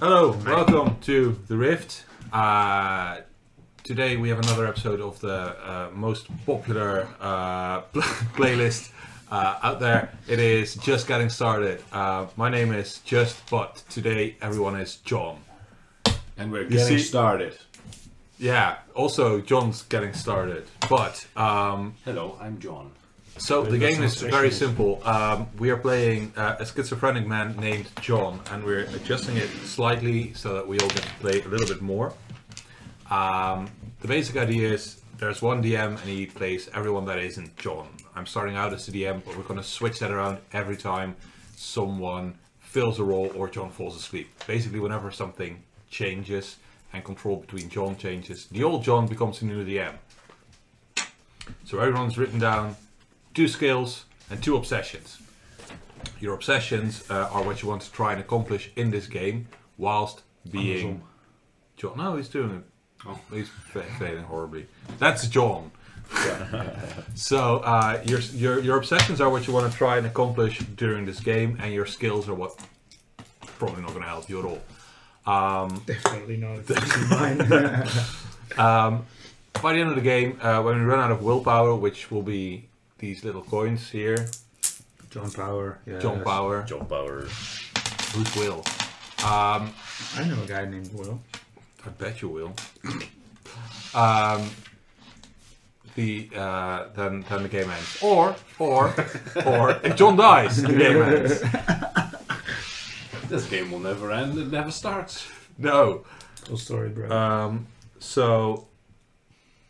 Hello, welcome to The Rift. Uh, today we have another episode of the uh, most popular uh, playlist uh, out there. It is Just Getting Started. Uh, my name is Just, but today everyone is John. And we're getting see- started. Yeah, also John's getting started. But, um, Hello, I'm John. So the game is very simple. Um, we are playing uh, a schizophrenic man named John, and we're adjusting it slightly so that we all get to play a little bit more. Um, the basic idea is there's one DM and he plays everyone that isn't John. I'm starting out as the DM, but we're going to switch that around every time someone fills a role or John falls asleep. Basically, whenever something changes and control between John changes, the old John becomes the new DM. So everyone's written down two skills and two obsessions. Your obsessions uh, are what you want to try and accomplish in this game, whilst being John. No, he's doing it. Oh, he's fa- failing horribly. That's John. so uh, your, your your obsessions are what you want to try and accomplish during this game, and your skills are what probably not going to help you at all. Um, Definitely not. Um, by the end of the game, uh, when we run out of willpower, which will be these little coins here, John Power. Yes. John Power, John Power. who's Will? Um, I know a guy named Will. I bet you will. Um, the uh, then then the game ends, or or or if John dies, the game ends. This game will never end, it never starts. No. Cool story, bro. Um, so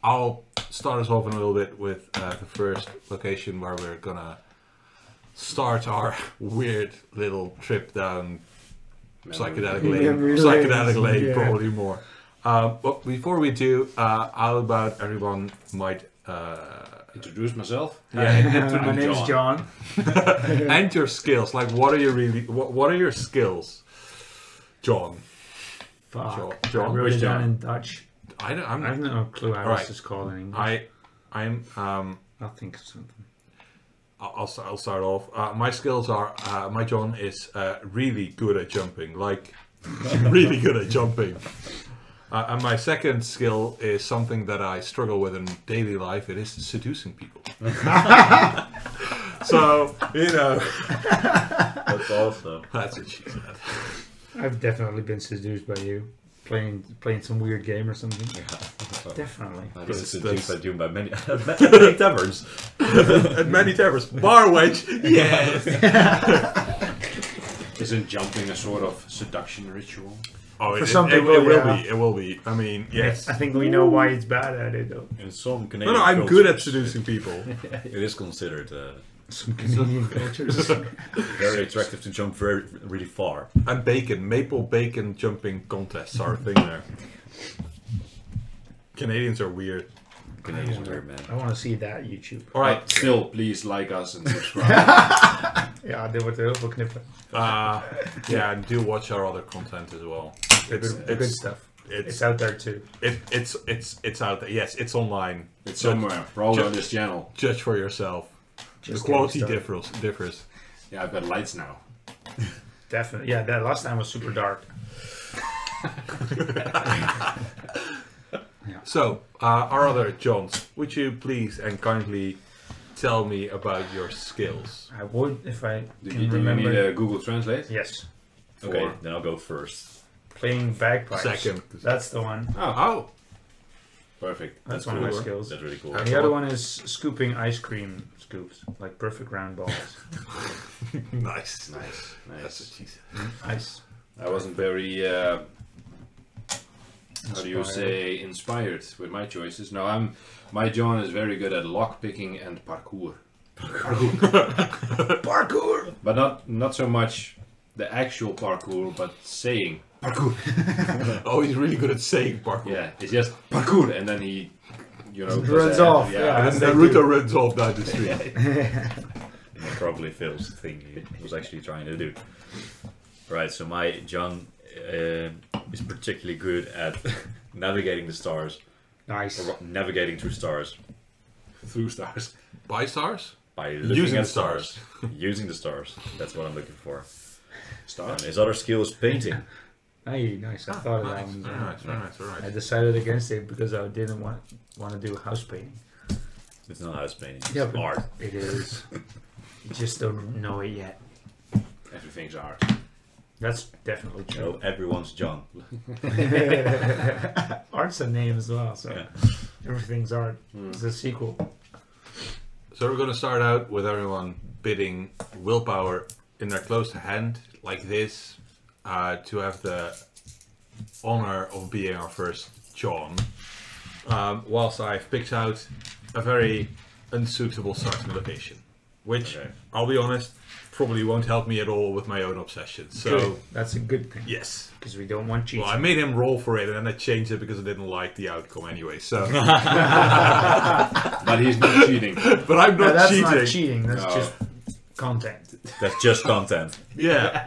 I'll start us off in a little bit with uh, the first location where we're gonna start our weird little trip down psychedelic lane. Memory psychedelic lanes, lane, yeah. probably more. Um, but before we do, uh, how about everyone might uh, Introduce myself. yeah, My introduce name's John. and your skills. Like, what are you really? What, what are your skills, John? Fuck. John- John, I wrote which it down John? in Dutch. I don't. I'm, I have no clue how Alright. this is called in English. I, I'm. Um, I'll think of something. I'll, I'll I'll start off. Uh, my skills are. Uh, my John is uh, really good at jumping. Like, really good at jumping. Uh, and my second skill is something that I struggle with in daily life. It is seducing people. so you know, That's awesome. that's what she said. I've definitely been seduced by you. Playing playing some weird game or something. Definitely. I That's- was seduced that's- by Doom by many, many taverns. At many taverns, bar wedge. Yes. Isn't jumping a sort of seduction ritual? Oh, For it, some it, it, people, it will yeah. be. It will be. I mean, yes. I think we know why he's bad at it though. In some No, Canadian no, I'm good at seducing people. It is considered uh, Some Canadian cultures. very attractive to jump very really far. And bacon, maple bacon jumping contests are a thing there. Canadians are weird. Canadians are weird, man. I want to see that YouTube. All right, But still, please like us and subscribe. Ja, dit wordt heel veel knippen. uh, yeah, and do watch our other content as well. It's Good, good stuff. it's It's out there too. it, it's it's it's out there. Yes, it's online. it's somewhere, probably Ju- on this channel. Judge for yourself. Just the quality differs. Differs. Yeah, I've got lights now. Definitely. Yeah, that last time was super dark. So, uh, our other Johns, would you please and kindly tell me about your skills? I would if I Do can you, do you remember. need a Google Translate? Yes. Okay, Or- then I'll go first. Playing bagpipes. Second. That's the one. Oh, Oh, perfect. That's, That's one of my skills. That's really cool. Uh, And the other one is scooping ice cream scoops, like perfect round balls. nice. Nice, That's nice. what she said. Ice. I wasn't very, uh, how do you Inspired. say, inspired with my choices. No, I'm, my John is very good at lock picking and parkour. Parkour. Parkour! But not not so much the actual parkour, but saying parkour. Oh, he's really good at saying parkour. Yeah, it's just parkour, and then he, you know, Runs does off, yeah. And As then they Naruto runs off down the street. probably fails the thing he was actually trying to do. Right, so my John uh, is particularly good at navigating the stars, Nice. or navigating through stars through stars. By stars? by Using at the stars. using the stars. That's what I'm looking for. Stars. And his other skill is painting. Hey, nice. I thought of that nice, one. very nice, very nice, very I decided against it because I didn't want want to do house painting. It's not house painting. It's Yeah, art. It is. you just don't know it yet. Everything's art. That's definitely So true. everyone's John. Art's a name as well, so Yeah. everything's art. Hmm. It's a sequel. So we're going to start out with everyone bidding willpower in their closed hand, like this, uh, to have the honor of being our first John. Um, whilst I've picked out a very unsuitable starting location, which Okay. I'll be honest, probably won't help me at all with my own obsession. So Good. That's a good thing. yes. Because we don't want cheats. Well, I made him roll for it, and then I changed it because I didn't like the outcome anyway. So, But he's not cheating. but I'm not No, that's cheating. not cheating. That's No. just content. That's just content. Yeah.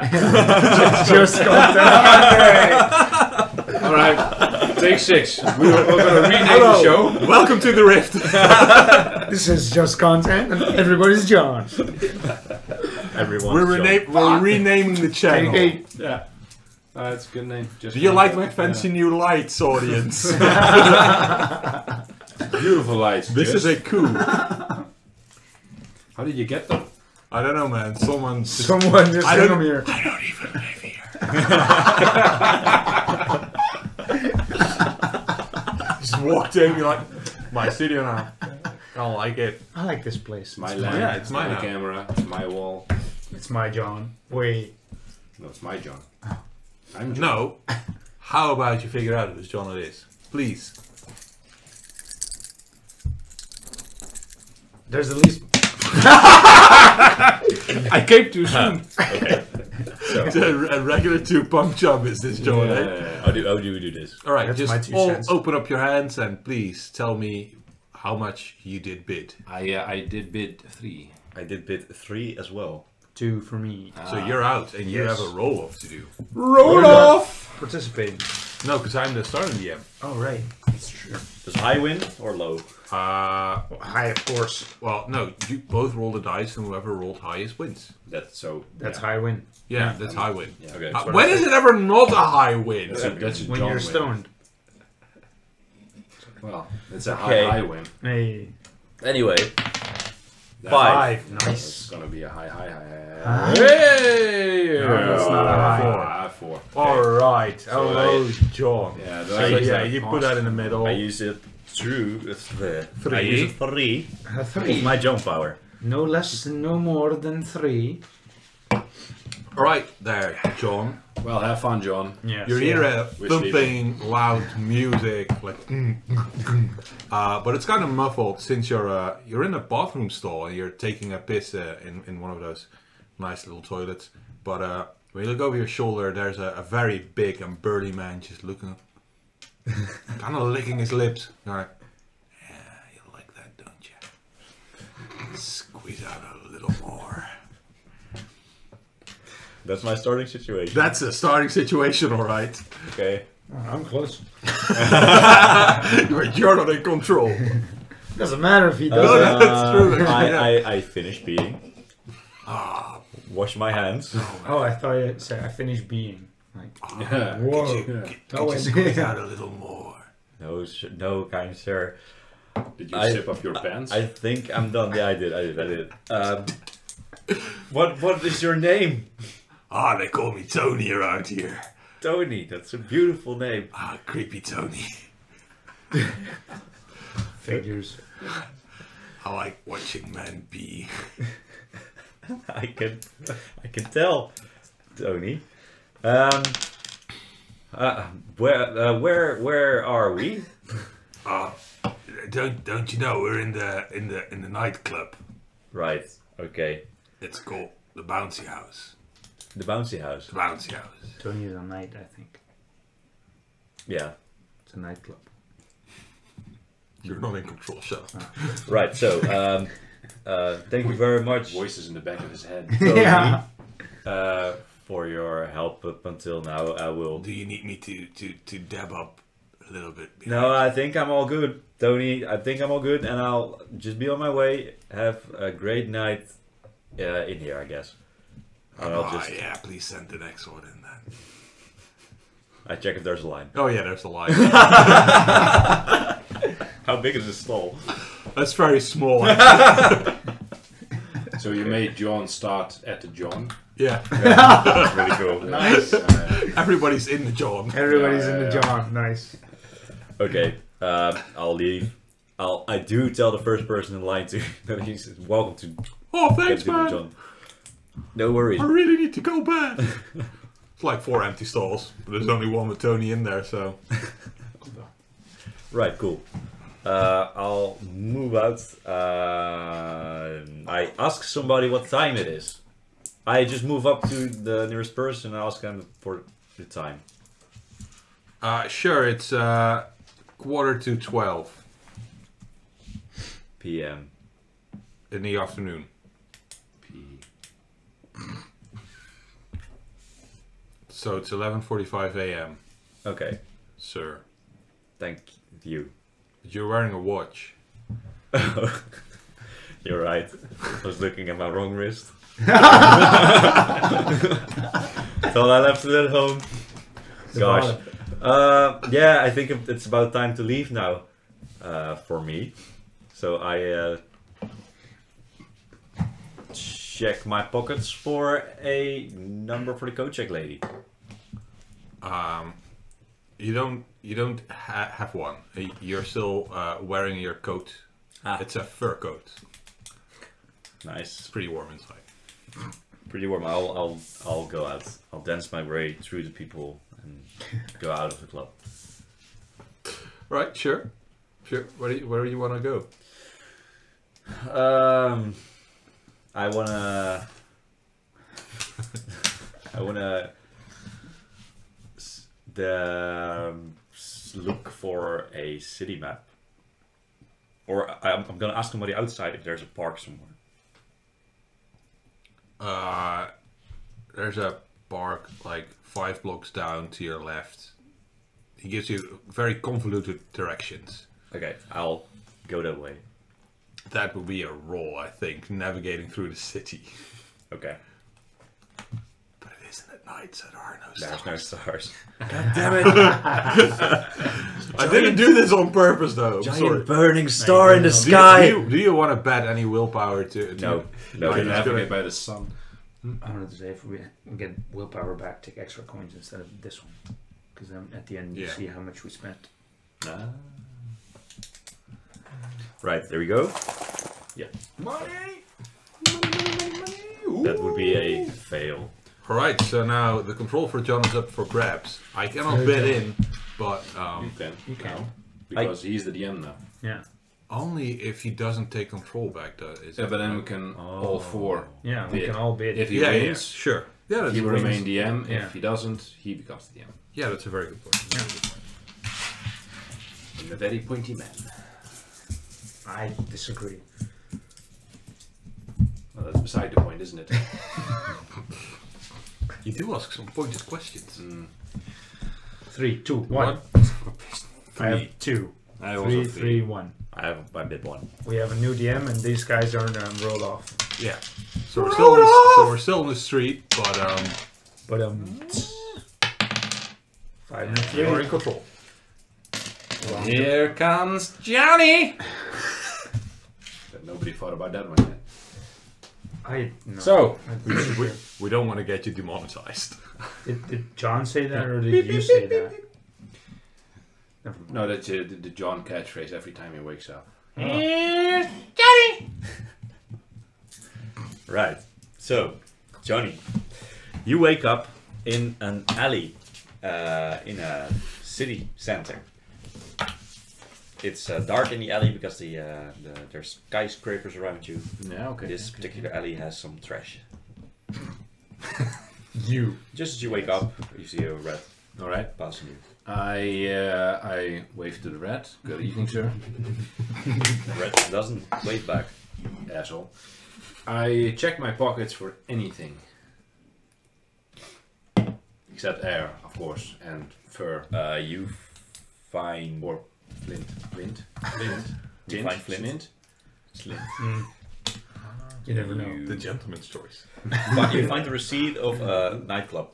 just content. All right, take six. We are, we're going to rename Hello. the show. Welcome to the Rift. this is just content, and everybody's John. Everyone's We're, John. rena- we're renaming the channel. Hey, Yeah. Uh, that's a good name. Just Do you like my fancy new lights, audience? beautiful lights? this just. is a coup. How did you get them? I don't know, man. Someone just, someone just I hit don't- here. I don't even live here. just walked in, and be like, my studio now. I don't like it. I like this place. It's my It's lamp. yeah, it's my mine now. camera. It's my wall. It's my John. Wait. No, it's my John. Oh. I'm John. No. How about you figure out whose John it is? Please. There's at least. I came too soon. Okay. It's a, a regular two pump job is this John, eh? Yeah. How do, how do we do this? All right, That's my just two all cents. open up your hands and please tell me how much you did bid. I uh, I did bid three. I did bid three as well. Two for me. So you're out and you have a roll off to do. Roll off! Participate. No, because I'm the starting DM. Oh, right. That's true. Does high win or low? Uh, High, of course. well, no, you both roll the dice and whoever rolled highest wins. That's so. That's yeah. high win. Yeah, that's high win. Yeah. Okay. Uh, when is it ever not a high win? That's a, that's a When John you're win. stoned. Well, it's a Okay. high high win. Hey. Anyway, That- Five. It's gonna be a high high high. High. high. Hey! No, that's not a high. Four. Ah, four. All right. So Hello, John. Yeah, So, that's yeah, you put that in the middle. I use it through the Three. I use it three. Of three. my jump power. No less, no more than three. All right, there, John. Well, have fun, John. Yeah. You hear a We're thumping, loud music, like, uh, but it's kind of muffled since you're uh, you're in a bathroom stall and you're taking a piss uh, in in one of those nice little toilets. But uh, when you look over your shoulder, there's a, a very big and burly man just looking up, kind of licking his lips. You're yeah, you like that, don't you? Squeeze out a little more. That's my starting situation. That's a starting situation, all right. okay. Oh, I'm close. You're you're not in control. Doesn't matter if he No, does it. that's true, I, yeah. I, I finish being. Ah. Wash my hands. Oh, I thought you said I finished being. Like, Yeah. whoa. Could you, Yeah. could, Oh, could you squeeze out a little more? No, sh- no, kind sir. Did you I- zip up your pants? I think I'm done. Yeah, I did. I did. I did. Um, what What is your name? Ah, they call me Tony around here. Tony. That's a beautiful name. Ah, creepy Tony. Figures. I like watching men be. I can, I can tell, Tony. Um, uh, where, uh, where, where are we? Ah, don't don't you know we're in the in the in the nightclub? Right. Okay. It's called the Bouncy House. The bouncy house. The Bouncy House. Tony is a night, I think. Yeah. It's a nightclub. You're not in control, shut up. Right. So, um, uh, thank you very much, Voices in the back of his head. Tony, Yeah. uh, for your help up until now. I will. Do you need me to to to dab up a little bit? No, I think I'm all good, Tony. I think I'm all good, and I'll just be on my way. Have a great night uh, in here, I guess. And I'll Ah, just yeah. Please send the next one in then. I check if there's a line. Oh yeah, there's a line. How big is this stall? That's very small. So you made John start at the John. Yeah, That's really cool. Nice. Uh, everybody's in the John. Everybody's Yeah, in the yeah, yeah. John. Nice. Okay, um, I'll leave. I'll, I do tell the first person in line to that he's welcome to Oh, get thanks, the man. John. No worries. I really need to go back. it's like four empty stalls, but there's only one with Tony in there, so. Right, cool. Uh, I'll move out. Uh, I ask somebody what time it is. I just move up to the nearest person and ask them for the time. Uh, sure, it's uh, quarter to 12 PM. in the afternoon. P. So it's 11.45 a.m., Okay, sir. thank you. You're wearing a watch. You're right. I was looking at my wrong wrist. Thought I left it at home. Gosh. Uh, yeah, I think it's about time to leave now. Uh, for me. So I uh, check my pockets for a number for the code check lady. Um, you don't you don't ha- have one. Uh, You're still uh, wearing your coat. Ah. It's a fur coat. Nice. It's pretty warm inside. Pretty warm. I'll I'll I'll go out. I'll dance my way through the people and go out of the club. Right, sure. Sure. Where do you, where do you want to go? Um, I wanna. I wanna. s- The um, look for a city map, or I'm, I'm gonna ask somebody outside if there's a park somewhere. Uh, there's a park like five blocks down to your left. He gives you very convoluted directions. Okay, I'll go that way. That would be a roll, I think, navigating through the city. Okay, it isn't at night, so there are no there's stars. no stars. I didn't do this on purpose, though. I'm sorry. Giant burning star in the Do you, sky. do, you, do you want to bet any willpower to? to No, no. Okay, You let's navigate go. by the sun. I wanted to say if we we get willpower back, take extra coins instead of this one, because then at the end you Yeah. see how much we spent. Ah. Right, there we go. Yeah. Money! Money money. That would be a fail. All right, so now the control for John is up for grabs. I cannot bet in, but Um, You can. You can. now, Because he's the DM now. Yeah, only if he doesn't take control back. Though, is Yeah, but then we can all four. yeah, we Yeah. can all bid. If he yeah, yeah, wins, sure. Yeah, that's he will remain DM. Yeah. If he doesn't, he becomes the DM. Yeah, that's a very good point. I'm a very pointy man. I disagree. Well, that's beside the point, isn't it? You do ask some pointed questions. Mm. Three, two, one. One. I have two. I also Three, three. three, one. I have I bid one. We have a new DM, and these guys are um, rolled off. Yeah. So we're still in the, so we're still in the street, but um, But um, five and three. you're in control. Here comes Johnny. Nobody thought about that one yet. I no. So I- We, we don't want to get you demonetized. did, did John say that, or did you say that? Never mind. no, that's uh, the, the John catchphrase every time he wakes up. Johnny. Right. So, Johnny, you wake up in an alley uh, in a city center. It's uh, dark in the alley because the, uh, the there's skyscrapers around you. Yeah, okay. This particular alley has some trash. You. Just as you wake up, you see a rat All right. passing you. I uh, I wave to the rat. Good evening, sir. The rat doesn't wave back. Asshole. I check my pockets for anything. Except air, of course, and fur Uh, you find or flint. Flint? Flint? You Tint? find flint. Flint? Slim. You never know. The gentleman's choice. fi- you find the receipt of a nightclub.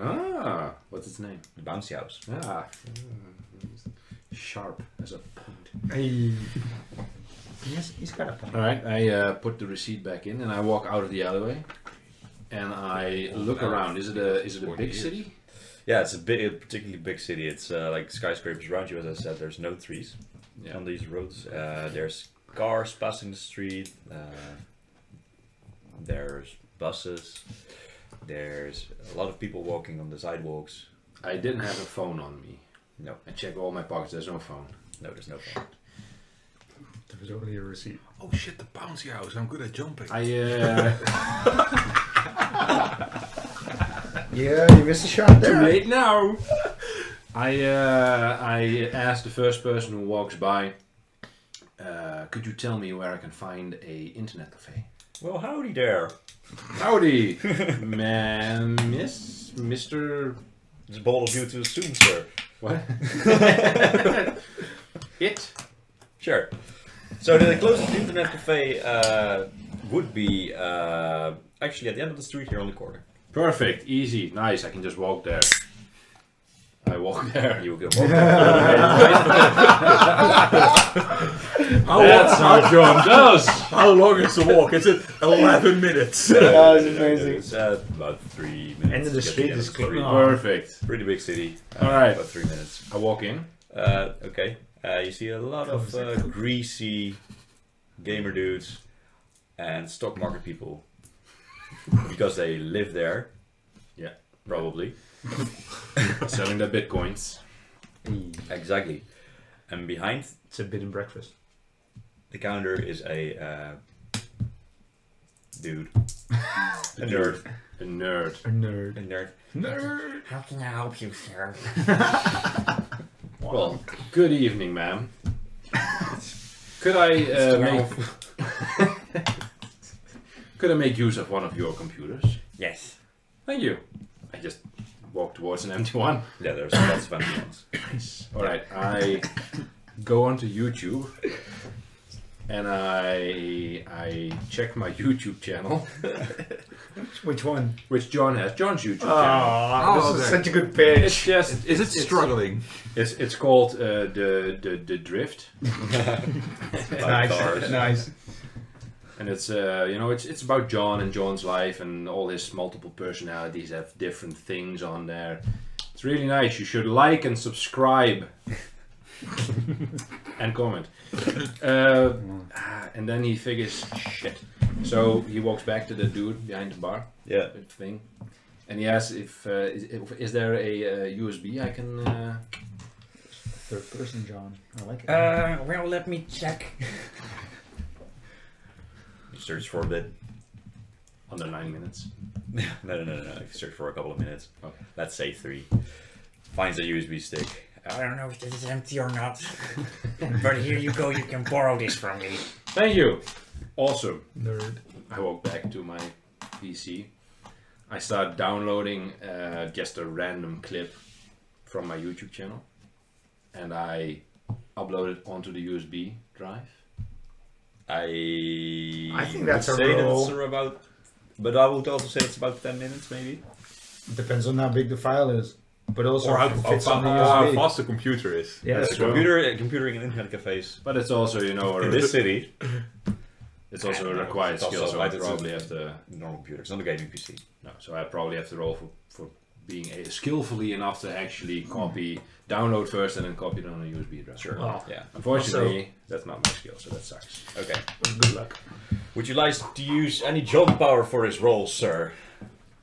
Ah, what's its name? The bouncy house. Ah, mm, sharp as a point. Hey. Yes, he's got a point. All right, I uh, put the receipt back in and I walk out of the alleyway, and I look around. Is it a is it a 40 big years. city? Yeah, it's a big, a particularly big city. It's uh, like skyscrapers around you. As I said, there's no trees Yeah. on these roads. Uh, there's cars passing the street. Uh, there's buses. There's a lot of people walking on the sidewalks. I didn't have a phone on me. No, I check all my pockets. There's no phone. no, there's no phone. There was only a receipt. Oh shit, the bouncy house. I'm good at jumping. I uh, Yeah, you missed a shot there. too late now. I uh, I asked the first person who walks by. Uh, could you tell me where I can find a internet cafe? Well, howdy there. Howdy, man, miss, Mister. It's bold of you to assume, sir. What? it. Sure. So the closest internet cafe uh, would be uh, actually at the end of the street here on the corner. Perfect, easy, nice. I can just walk there. I walk there. You can walk there. That's how John does. How long is the walk? Is it 11 minutes? That was amazing. It's uh, about three minutes. End of the to get to street is of the street. clean. Perfect. Pretty big city. All right. About three minutes. I walk in. Uh, okay. Uh, you see a lot of uh, greasy gamer dudes and stock market people because they live there. Yeah. Probably. Selling their bitcoins. Exactly. And behind It's a bed and breakfast. the counter is a uh, dude. a nerd. A nerd. A nerd. A nerd. Nerd. How can I help you, sir? Well, good evening, ma'am. Could I uh, make Could I make use of one of your computers? Yes. Thank you. I just walk towards an empty one. Yeah, there's lots of empty ones. All right, I go onto YouTube and I I check my YouTube channel, Which one? which John has. John's YouTube channel. Oh, channel. this Oh, is okay. such a good pitch. It's just Is it it's- struggling? It's it's called uh, the the the drift, Nice, cars. nice. And it's uh you know it's it's about John and John's life and all his multiple personalities have different things on there. It's really nice. You should like and subscribe and comment. Uh, and then he figures shit. So he walks back to the dude behind the bar Yeah. thing, and he asks if uh, is, is there a uh, USB I can. Uh, Third person, John. I like it. Uh, well, let me check. you search for a bit. under nine minutes. no, no, no, no, no. You search for a couple of minutes. Okay. Let's say three. Finds a USB stick. I don't know if this is empty or not. but here you go, you can borrow this from me. Thank you. Awesome. Nerd. I walk back to my PC. I start downloading uh, just a random clip from my YouTube channel, and I upload it onto the USB drive. I. I think that's would a say roll. that's about. But I would also say it's about ten minutes, maybe. Depends on how big the file is. But also Or how, if it how, fits on the fa- how fast the computer is. Yeah, That's that's true. Computer, uh, computering and internet cafes But it's also, you know, in this city. it's also a required skill. So I probably have to. Normal computer. It's not a gaming PC. No, so I probably have to roll for, for being a, skillfully enough to actually copy, download first, and then copy it on a USB drive. Sure. Wow. Yeah. Unfortunately, that's not my skill, so that sucks. Okay. Good luck. Would you like to use any jump power for this roll, sir?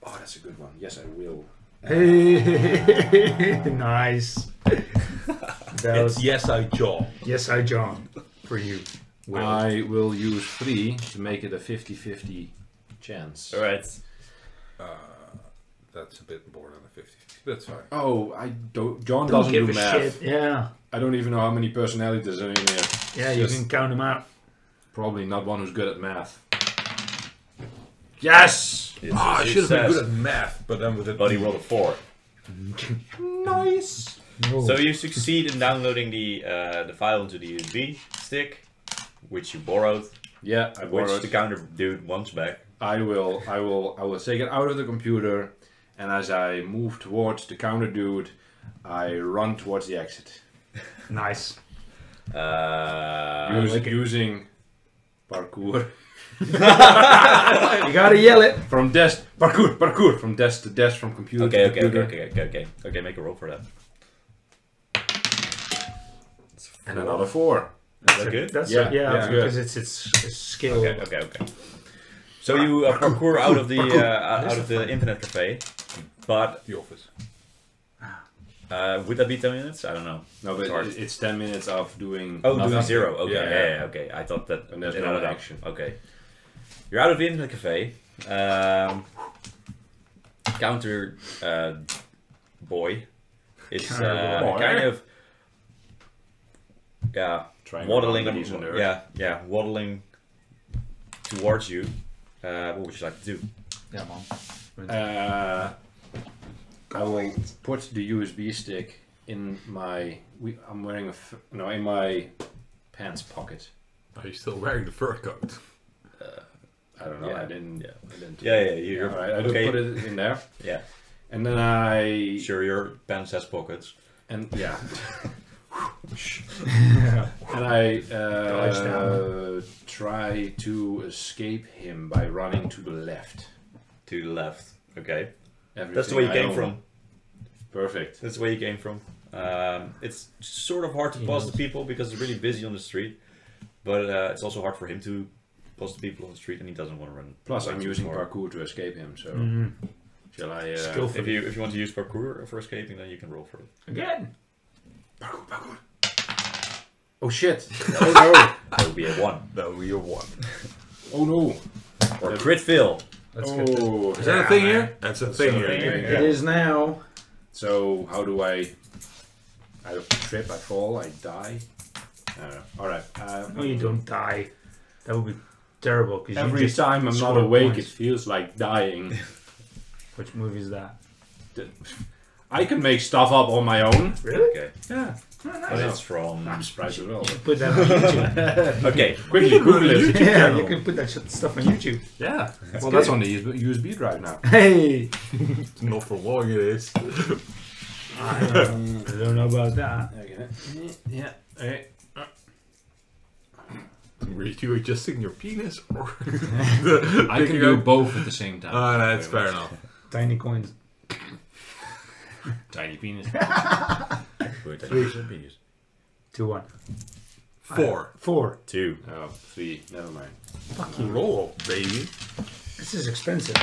Oh, that's a good one. Yes, I will. Hey, nice. That It's was, yes, I jaw. yes, I John. For you. Will. I will use three to make it a 50-50 chance. All right. Uh, that's a bit more than a 50. That's fine. Oh, I don't. John Don't doesn't give do a math. shit. Yeah. I don't even know how many personalities are in here. Yeah, you Just- can count them out. Probably not one who's good at math. Yes. Yes, Ah, I should have been good at math, but then with it. buddy he rolled a four. Nice. No. So you succeed in downloading the uh, the file into the USB stick, which you borrowed, Yeah, I which borrowed. the counter dude wants back. I will. I will. I will take it out of the computer, and as I move towards the counter dude, I run towards the exit. Nice. Uh, Use- like using parkour You gotta yell it. from desk parkour parkour from desk to desk from computer okay, to okay, okay, computer. okay, okay, okay, okay. Make a roll for that. and another four. Is that good? That's Yeah, yeah, yeah. because it's it's, it's skill. Okay, okay, okay. So you uh, parkour out of the uh, out of the internet cafe, but The office. uh, would that be ten minutes? I don't know. No, but Sorry. it- it's ten minutes of doing. Oh, nothing. doing zero. Okay, Yeah, yeah, yeah. yeah, okay. I thought that. And there's it no added action. Okay. You're out of the internet cafe. Um, counter uh, boy is uh, boy. kind of yeah Trying waddling. around, he's. Yeah, yeah, waddling towards you. Uh, what would you like to do? Yeah, mom. Uh, I will put the USB stick in my. We, I'm wearing a f- no in my pants pocket. Are you still wearing the fur coat? I don't know. Yeah, I didn't. yeah. I didn't. Yeah, yeah, you're All right. I just okay. put it in there, Yeah, and then I sure. Your pants has pockets. and yeah. and I uh, try to escape him by running to the left. To the left. Okay, Everything that's the way you I came own. from. Perfect. That's where you came from. Um, it's sort of hard to pause the people because it's really busy on the street, but uh, it's also hard for him to pause the people on the street, and he doesn't want to run. Plus, I'm using far. parkour to escape him. So Mhm. shall I? Uh, Skillful. If you if you want to use parkour for escaping, then you can roll for it. Again. Parkour, parkour. Oh shit! Oh no! That would be a one No, you're one. Oh no! or crit fail. Let's get the- Oh. Is that a thing here? That's a thing a here. thing. It Yeah. is now. So how do I? I trip, I fall, I die. Uh, all right. Uh, No, you don't die. That would be terrible. Because Every you just time I'm not awake, points. it feels like dying. Which movie is that? I can make stuff up on my own. Really? Okay, Yeah, but it's from. I'm surprised as well. Put that on YouTube. Okay, Quickly Google it. yeah, you can put that stuff on YouTube. Yeah. well, good. that's on the USB USB drive now. Hey, It's not for long it is. I don't, know. I don't know about that. Okay. Yeah. Okay. Were you adjusting your penis or? I can do both at the same time. Oh, that's fair enough. Tiny coins. Tiny penis. Good, then use your penis. Two one. Four. Four. Two. Oh, three. Never mind. Fuck you. Roll, baby. This is expensive.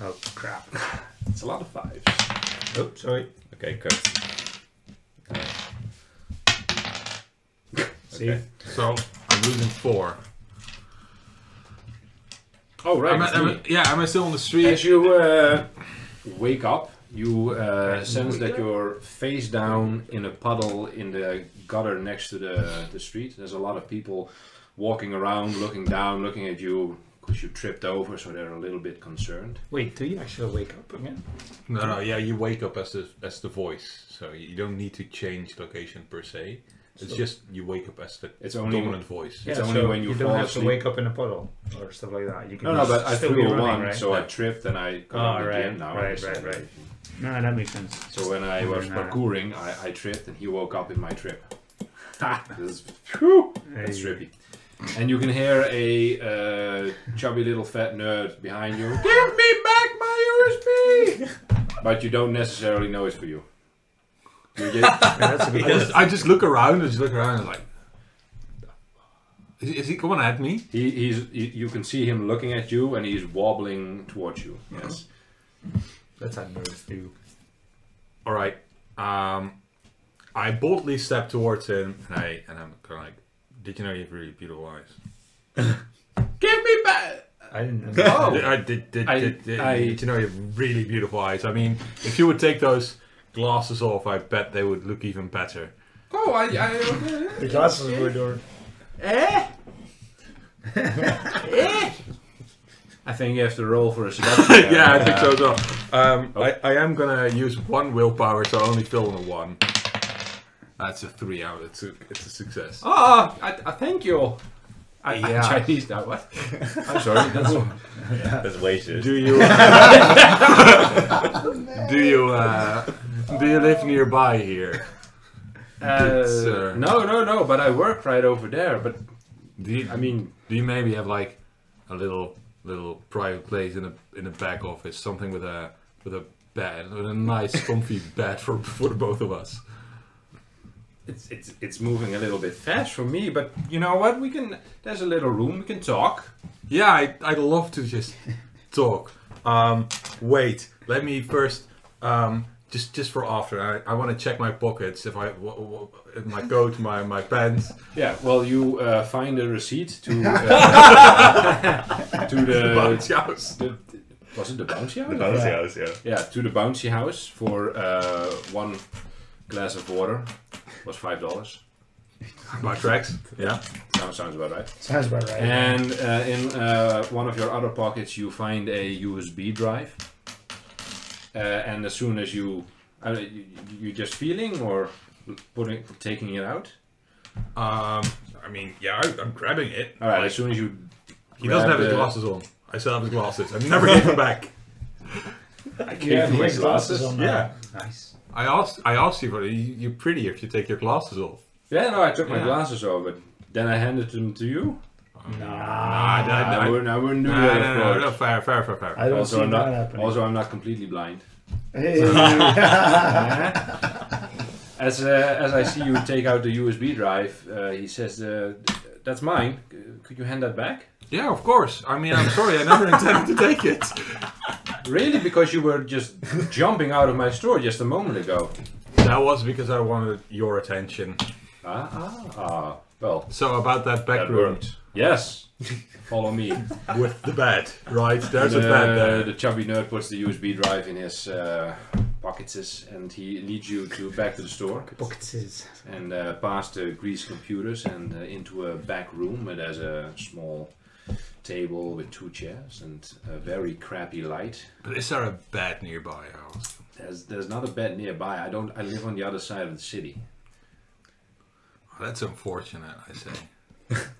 Oh crap. It's a lot of fives. Oh, sorry. Okay, cut. See. Okay. So I'm losing four. Oh right. Am I, am. I- yeah, am I still on the street? As you uh, wake up, you uh, sense that you're face down in a puddle in the gutter next to the, the street. There's a lot of people walking around, looking down, looking at you because you tripped over, so they're a little bit concerned. Wait, do you actually wake up again? No, no, yeah, you wake up as the as the voice, so you don't need to change location per se. It's So- just you wake up as the It's only dominant voice. It's only when you don't fall have asleep. to wake up in a puddle or stuff like that. You can no, no, but I still threw be a running, one, right? so I tripped and I got Oh, on right, gym now. I right, understand right, right. No, that makes sense. So when I was Then, parkouring, I, I tripped and he woke up in my trip. Ha! This is, whew, that's Hey. trippy. And you can hear a uh, chubby little fat nerd behind you. Give me back my USB! but you don't necessarily know it's for you. You get, Yeah, that's a I just, I just look around, I just look around and like, is, is he coming at me? he, he's, he, you can see him looking at you and he's wobbling towards you. Yes. That's how nerds do. All right. Um, I boldly step towards him and I and I'm kind of like, did you know you have really beautiful eyes? Give me back! I didn't know. Oh! Did, I, did, did, I- did, did, I- did you know you have really beautiful eyes? I mean, if you would take those glasses off, I bet they would look even better. Oh, I. I The glasses were door. Eh eh? I think you have to roll for a seduction. yeah, I think so as well. Um, I, I am gonna use one willpower, so I only fill in a one. That's a three out. It's a it's a success. Oh, I, I thank you. I, Yeah. Chinese now, what? I'm sorry, that's That's racist. Do you do you uh, do you live nearby here? uh. No, no, no, but I work right over there. But Do you, I mean, do you maybe have like a little little private place in a in a back office, something with a with a bed, with a nice comfy bed for for both of us? it's it's it's moving a little bit fast for me. But you know what? We can. There's a little room. We can talk. Yeah, I, I'd love to just talk. Um, wait, let me first, um, just just for after, I, I want to check my pockets. If I w- w- it might go to my my pants. Yeah. Well, you uh, find a receipt to uh, to the, bouncy house. the was it the bouncy house? The bouncy house, yeah. Yeah, to the bouncy house for uh, one glass of water was five dollars. My tracks. Yeah. Sounds sounds about right. Sounds about right. And uh, in uh, one of your other pockets, you find a USB drive. Uh, and as soon as you, uh, you, you just feeling or putting taking it out. Um, I mean, yeah, I, I'm grabbing it. All right. Like, As soon as you, he doesn't grab have his the- glasses on. I still have his glasses. I've never gave them back. I yeah, gave you he my glasses glasses. on. Yeah. now. Nice. I asked. I asked you, but you, you're pretty if you take your glasses off. Yeah, no, I took my glasses off, but then I handed them to you. Nah, I, I, I I, wouldn't, I wouldn't do no, that, no, of no, no, fair, fair, fair, fair. I don't Also, see I'm that not. happening. Also, I'm not completely blind. Hey. As uh, as I see you take out the USB drive, uh, he says, uh, "That's mine. Could you hand that back?" Yeah, of course. I mean, I'm sorry. I never intended to take it. Really? Because you were just jumping out of my store just a moment ago. That was because I wanted your attention. Ah, ah, ah. Well, So about that back that room worked. Yes. Follow me. with the bed, right? There's the, a bed there. the chubby nerd puts the USB drive in his uh, pockets and he leads you to back to the store Boxes. and uh, past the grease computers and uh, into a back room where there's a small table with two chairs and a very crappy light. But is there a bed nearby? I. There's there's not a bed nearby. I don't. I live on the other side of the city. Oh, that's unfortunate. I say.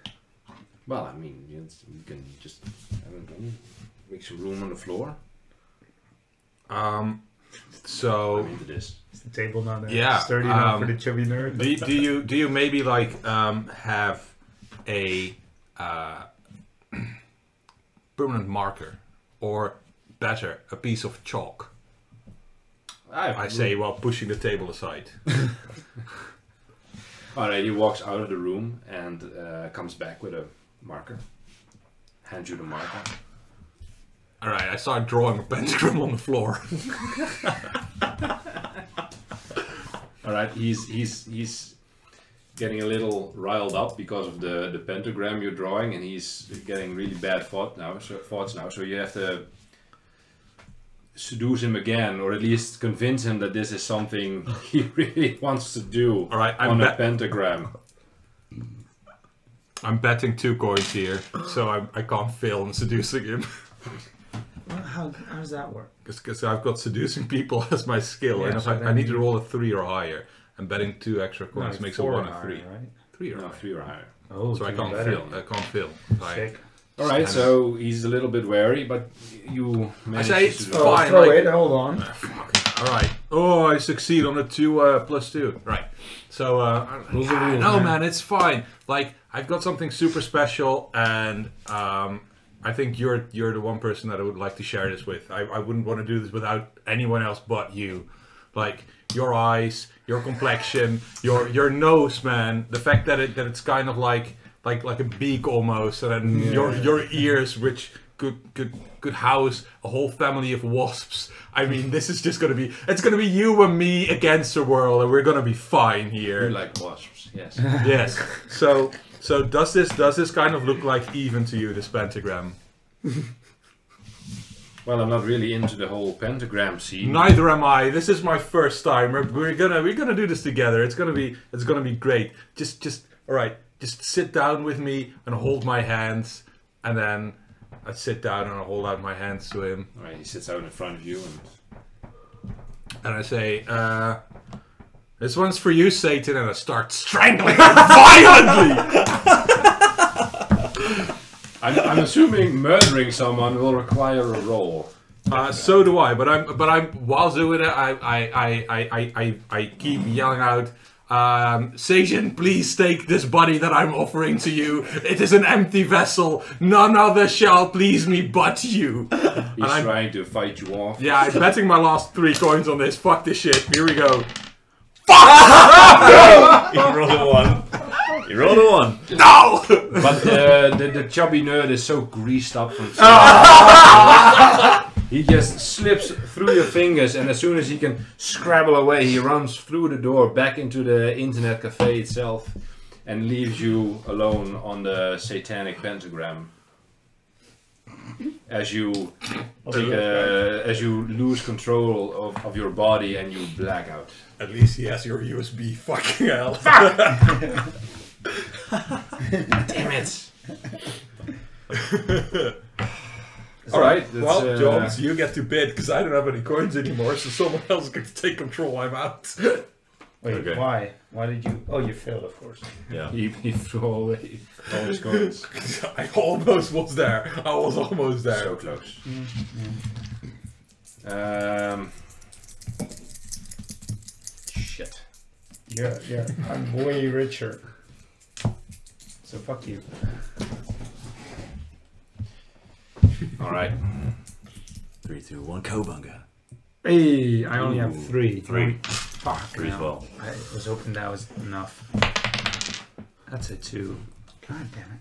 Well, I mean, you, you can just I don't know, make some room on the floor. Um. I'm So. Is the table not uh, Yeah, sturdy enough um, for the chubby nerd? do you, do you do you maybe like um have a uh, permanent marker or better a piece of chalk? I, I say while pushing the table aside. All right. He walks out of the room and uh, comes back with a marker. Hand you the marker. All right, I start drawing a pentagram on the floor. All right. He's he's he's getting a little riled up because of the the pentagram you're drawing, and he's getting really bad thought now. So thoughts now. So you have to seduce him again, or at least convince him that this is something he really wants to do All right, I'm on a pentagram. I'm betting two coins here, so I'm, I can't fail in seducing him. How, how does that work? Because I've got seducing people as my skill, Yeah, and so I, I then need to roll a three or higher, and betting two extra coins No, makes four a one or and three. higher, Right? Three or No, higher. three or higher. Oh, So I can't better. fail. I can't fail. I, Sick. All right, so he's a little bit wary, but you manage say to it's Oh, Fine, throw like- it. Hold on. All right. Oh, I succeed on a two uh, plus two. Right. So, uh, Rules are yeah, rules, no, man. man, it's fine. Like, I've got something super special, and um, I think you're you're the one person that I would like to share this with. I, I wouldn't want to do this without anyone else but you. Like your eyes, your complexion, your your nose, man. The fact that it that it's kind of like like like a beak almost, and then your your ears, which could could could house a whole family of wasps. I mean, this is just gonna be it's gonna be you and me against the world, and we're gonna be fine here. You here. like wasps, yes. Yes. So so does this does this kind of look like even to you this pentagram? well, I'm not really into the whole pentagram scene. Neither am I. This is my first time. We're, we're gonna we're gonna do this together. It's gonna be it's gonna be great. Just just all right. Just sit down with me and hold my hands, and then I sit down and I hold out my hands to him, All right, he sits out in front of you, and and I say, uh, "This one's for you, Satan," and I start strangling him violently. I'm, I'm assuming murdering someone will require a roll. Uh, so do I, but I'm but I'm while doing it, I I I I I, I, keep yelling out. Um, Satan, please take this body that I'm offering to you. It is an empty vessel. None other shall please me but you. He's I'm- trying to fight you off. Yeah, I'm betting my last three coins on this. Fuck this shit. Here we go. You rolled a one. You rolled a one. No! But the, the, the chubby nerd is so greased up from He just slips through your fingers, and as soon as he can scrabble away, he runs through the door back into the internet cafe itself and leaves you alone on the satanic pentagram. As you take a, as you lose control of, of your body and you black out. At least he has your USB. Fucking hell. Damn it! All right. that's, well, uh, Jones, you get to bid because I don't have any coins anymore, so someone else is going to take control. I'm out. Wait, Okay. why? Why did you? Oh, you failed, of course. Yeah. He, he threw away all his coins. I almost was there. I was almost there. So close. Um, shit. Yeah, yeah. I'm way richer. So fuck you. All right. Three, two, one, Cowabunga. Hey, I only have Ooh, three. three. Fuck. Three as well. I was hoping that was enough. That's a two. God damn it.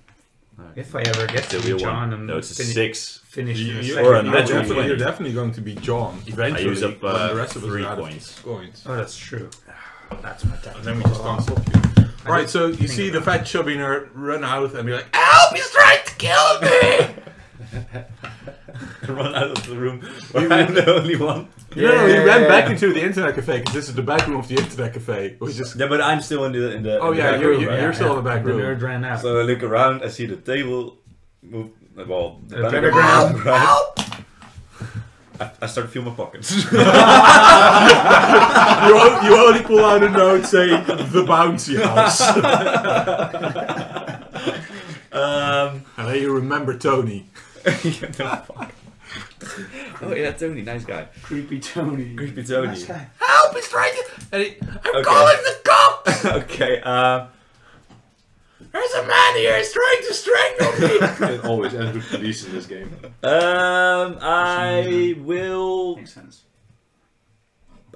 Okay. If I ever get Still to be be a John one. and No, it's a fini- six. finish You, in a you, second, or a I you're, definitely, you're definitely going to be John eventually. I use up, uh, the rest of us three are out of coins. coins. Oh, that's true. That's my And then we just can't stop you. Right, so you see the fat chubby nerd run out and be like, Help! He's trying to kill me! Run out of the room. Were I'm the only one? No, no, he Yeah, ran yeah, back yeah. into the internet cafe because this is the back room of the internet cafe. We just Yeah, but I'm still in the in the. Oh, in yeah, back you're- room, you're- right? you're still in the back room. The room. nerd ran out. So I look around, I see the table move. Well, the The pentagram. pentagram. Right. I, I start to feel my pockets. you, you only pull out a note saying the bounty house. um. and then you remember Tony. yeah, no. Oh yeah, Tony, nice guy. Creepy Tony. Creepy Tony. Nice guy. Help! He's trying to. And he, I'm Okay. calling the cops! okay. Um. There's a man here. He's trying to strangle me. It always ends with police in this game. Um. I will. Makes sense.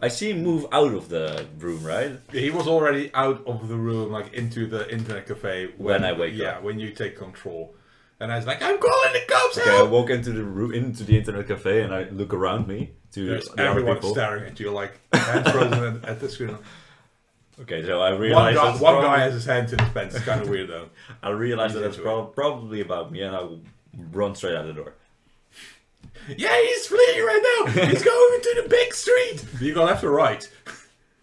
I see him move out of the room, right? he was already out of the room, like into the internet cafe When I wake yeah, up. when you take control. And I was like, I'm calling the cops. Okay, I walk into the room, into the internet cafe, and I look around me to There's the everyone people. staring at you, like hands frozen at, at the screen. Okay, so I One, realize guy, one probably, guy has his hands in his pants. It's kind of weird though. I realize that it's into probably about me, and I run straight out the door. Yeah, he's fleeing right now. He's going into the big street. Do you go left or right?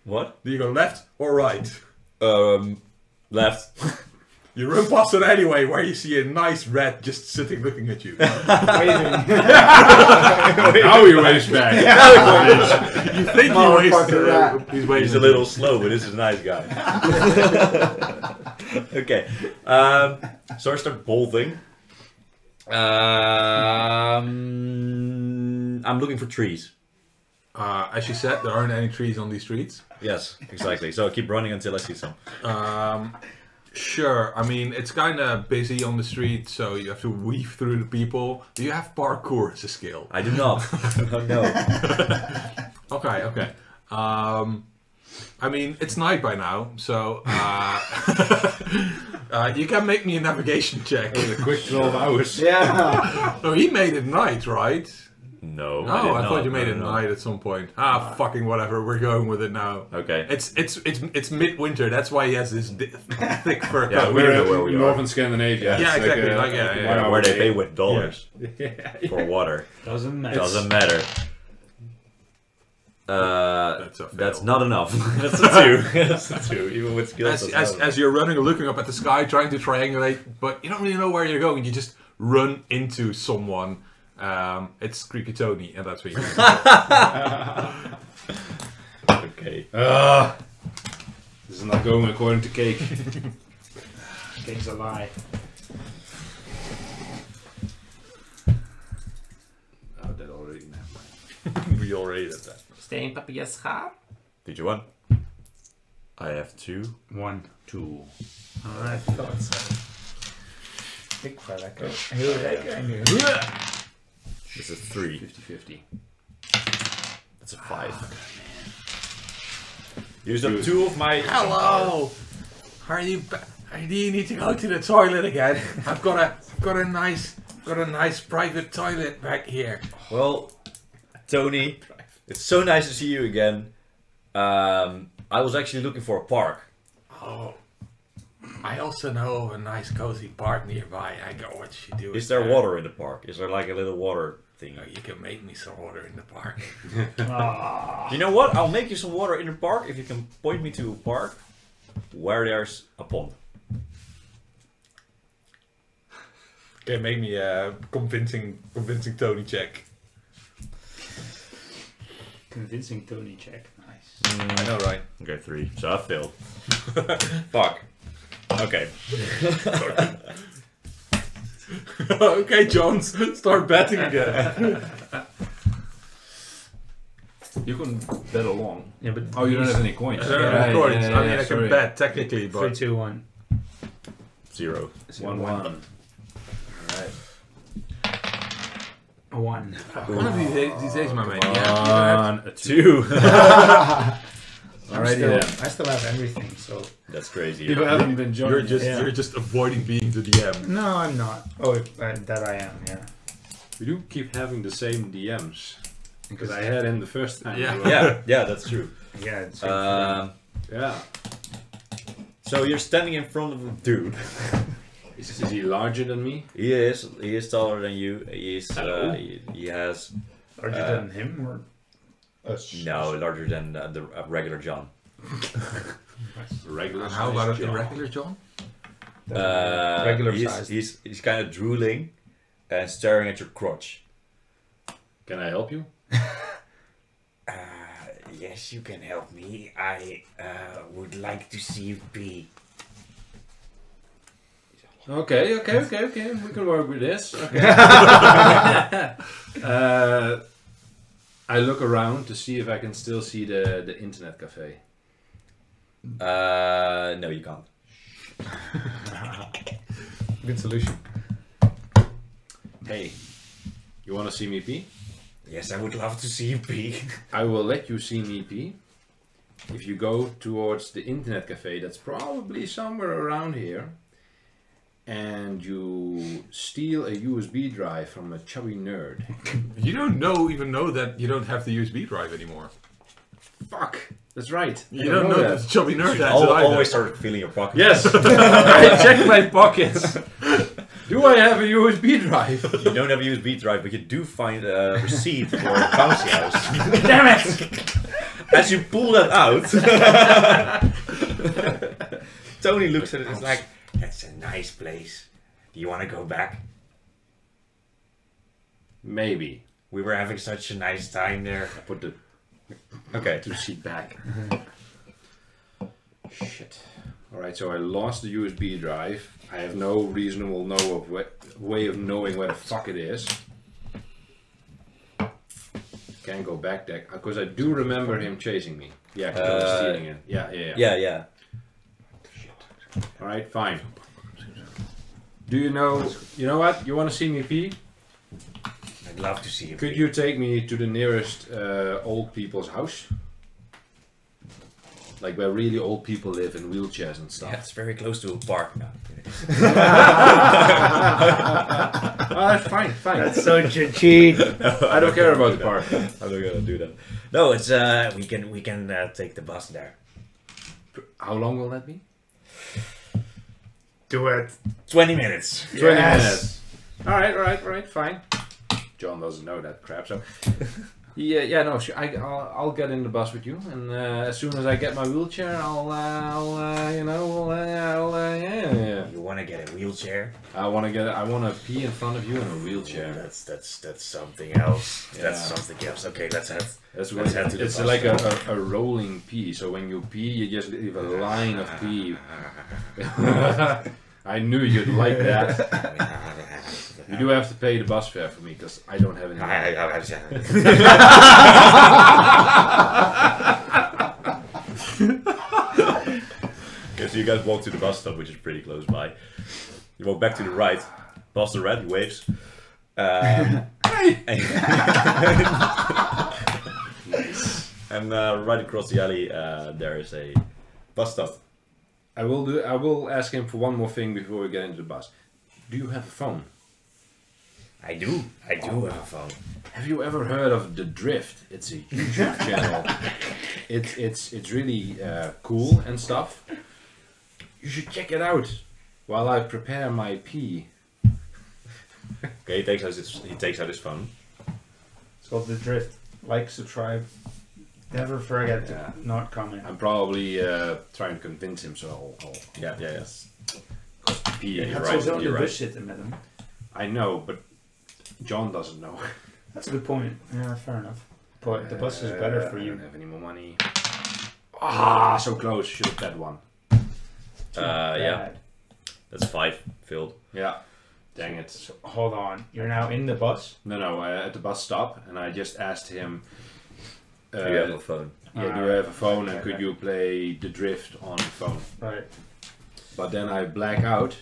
What? Do you go left or right? Um, left. You run past it anyway, where you see a nice rat just sitting looking at you. Waving. now he waves back. you think he waits? Motherfucker rat. He's waiting. He's a little slow, but this is a nice guy. okay, um, so I start bolting. Um, I'm looking for trees. Uh, as you said, there aren't any trees on these streets. Yes, exactly. So I keep running until I see some. Um, sure. I mean, it's kind of busy on the street, so you have to weave through the people. Do you have parkour as a skill? I do not. no. Okay, okay. Um, I mean, it's night by now, so uh, uh, you can make me a navigation check. A quick 12 hours. Yeah. Oh, he made it night, right? No. No, did I, not. thought you made No, it no, no. night at some point. Ah, fucking whatever. We're going with it now. Okay. It's it's it's it's midwinter. That's why he has this di- thick fur Yeah, coat. we We're know where in we are. Northern Scandinavia. Yeah, It's exactly, Like, uh, like, yeah, yeah, yeah. Where they pay with dollars Yeah. for water. Doesn't matter. Doesn't matter. Uh, That's a fail. that's not enough. that's a two. that's a two. Even with skills. As, as, as you're running, looking up at the sky, trying to triangulate, but you don't really know where you're going. You just run into someone. Um, it's Creepy Tony, and that's what you. okay. Uh, this is not going according to cake. Cake's a lie. Oh, that already. Never mind. we already did that. Staying papier, schaar. Did you want? I have two. One. Two. I thought so. Ik wel lekker. Heel lekker. This is three. 50-50. That's a five. Use up two of my. Hello. Are you? Ba- do you need to go to the toilet again? I've got a, I've got a nice, got a nice private toilet back here. Well, Tony, it's so nice to see you again. Um, I was actually looking for a park. Oh, I also know of a nice cozy park nearby. I go, what you do? Is there water in the park? Is there like a little water thing? Oh, you can make me some water in the park. Ah. You know what? I'll make you some water in the park if you can point me to a park where there's a pond. Okay, make me a convincing, convincing Tony check. Convincing Tony check. Nice. I know, right? Okay, three. So I failed. Fuck. Okay. okay, Jones, start betting again. You can bet along. Yeah, but Oh, you don't have any coins. I don't have Yeah, any coins. yeah, I mean, yeah, I can sorry. bet technically, but two, one. Zero. One one. Alright. A one. one of these days, these days my man. Yeah, you don't have- One, a two. Two. I'm Alrighty still, then. I still have everything, so. That's crazy. You haven't been joining. You're just, Yeah. you're just avoiding being the DM. No, I'm not. Oh, uh, that I am, yeah. We do keep having the same DMs. Because I had him the first time. Yeah. Yeah, yeah, that's true. Yeah, it's Um, Yeah. so you're standing in front of a dude. Is, is he larger than me? He is. He is taller than you. He is. Uh, he, he has larger uh, than him or us. no larger than uh, the uh, regular John. Regular And how size about the John. regular John? Uh, regular he's, size. He's he's kind of drooling and staring at your crotch. Can I help you? Uh, yes, you can help me. I uh, would like to see you pee. Okay, okay, okay, okay. We can work with this. Okay. uh, I look around to see if I can still see the, the internet cafe. Uh, no, you can't. Good solution. Hey, you want to see me pee? Yes, I would love to see you pee. I will let you see me pee. If you go towards the internet cafe, that's probably somewhere around here, and you steal a USB drive from a chubby nerd. You don't know even know that you don't have the USB drive anymore. Fuck, that's right. I You don't know that Chubby Nerd has Al- it either. always start feeling your pocket. Yes, I check my pockets. Do I have a USB drive? You don't have a USB drive, but you do find a receipt for a bouncy house. Damn it! As you pull that out, Tony looks at it and is like, That's a nice place. Do you want to go back? Maybe. We were having such a nice time there. I put the okay, two seat back. Shit. Alright, so I lost the USB drive. I have no reasonable know of wa- way of knowing where the fuck it is. Can't go back there because I do remember him chasing me. Yeah, 'cause I was Uh, stealing it. Yeah, yeah, yeah. yeah, yeah. All right, fine. Do you know? You know what? You want to see me pee? I'd love to see you. Could pee. you take me to the nearest uh, old people's house? Like where really old people live in wheelchairs and stuff. Yeah, it's very close to a park now. Oh, that's fine, fine. That's such a cheat. I don't care about the park. I'm not gonna do that. No, it's uh, We can we can uh, take the bus there. How long will that be? Do it. 20 minutes. 20 Yes. minutes. All right, all right, all right, fine. John doesn't know that crap, so. Yeah, yeah, no. I, I'll, I'll get in the bus with you, and uh, as soon as I get my wheelchair, I'll, uh, I'll, uh, you know, uh, I'll, uh, yeah, yeah. You want to get a wheelchair? I want to get, I want to pee in front of you in a wheelchair. That's that's that's something else. That's something else. Okay, let's head. That's Let's what to the it's like a, a, a rolling pee. So when you pee, you just leave a line of pee. I knew you'd like that. You do have to pay the bus fare for me because I don't have any. money. Okay, so you guys walk to the bus stop, which is pretty close by. You walk back to the right, past the red, he waves. Um, and uh, right across the alley, uh, there is a bus stop. I will do. I will ask him for one more thing before we get into the bus. Do you have a phone? I do. I do have a phone. Have you ever heard of the Rift? It's a YouTube channel. It's it's it's really uh, cool and stuff. You should check it out while I prepare my pee. Okay, he takes out his, he takes out his phone. It's called The Rift. Like, subscribe. Never forget to not comment. I'm probably uh, trying to convince him, so I'll, I'll Yeah, yeah, yes. pee. Yeah, you're That's right, also you're the right. bush zitten met hem. I know, but John doesn't know. That's a good point. Yeah, fair enough. But the bus is better Uh, for I you. don't have any more money. Ah, so close. Should have bet one. Uh, yeah, that's five filled. Yeah. Dang it. So, hold on. You're now in the bus. No, no. Uh, at the bus stop, and I just asked him. Uh, Do you have a phone? Yeah, do you have a phone and could you play the Rift on the phone? Right. But then I black out.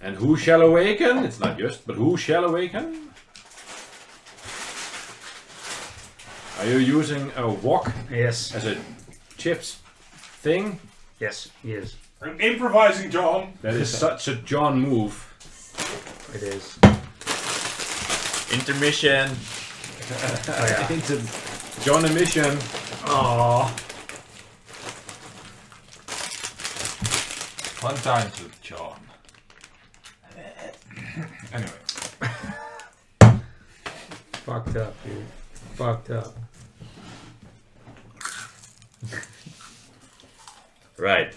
And who shall awaken? It's not just, but who shall awaken? Are you using a wok Yes. as a chips thing? Yes, he is. I'm improvising, John. That is such a John move. It is. Intermission. Oh, yeah. It's a John emission. Aww. Fun times with John. Anyway, Fucked up, dude. Fucked up. Right.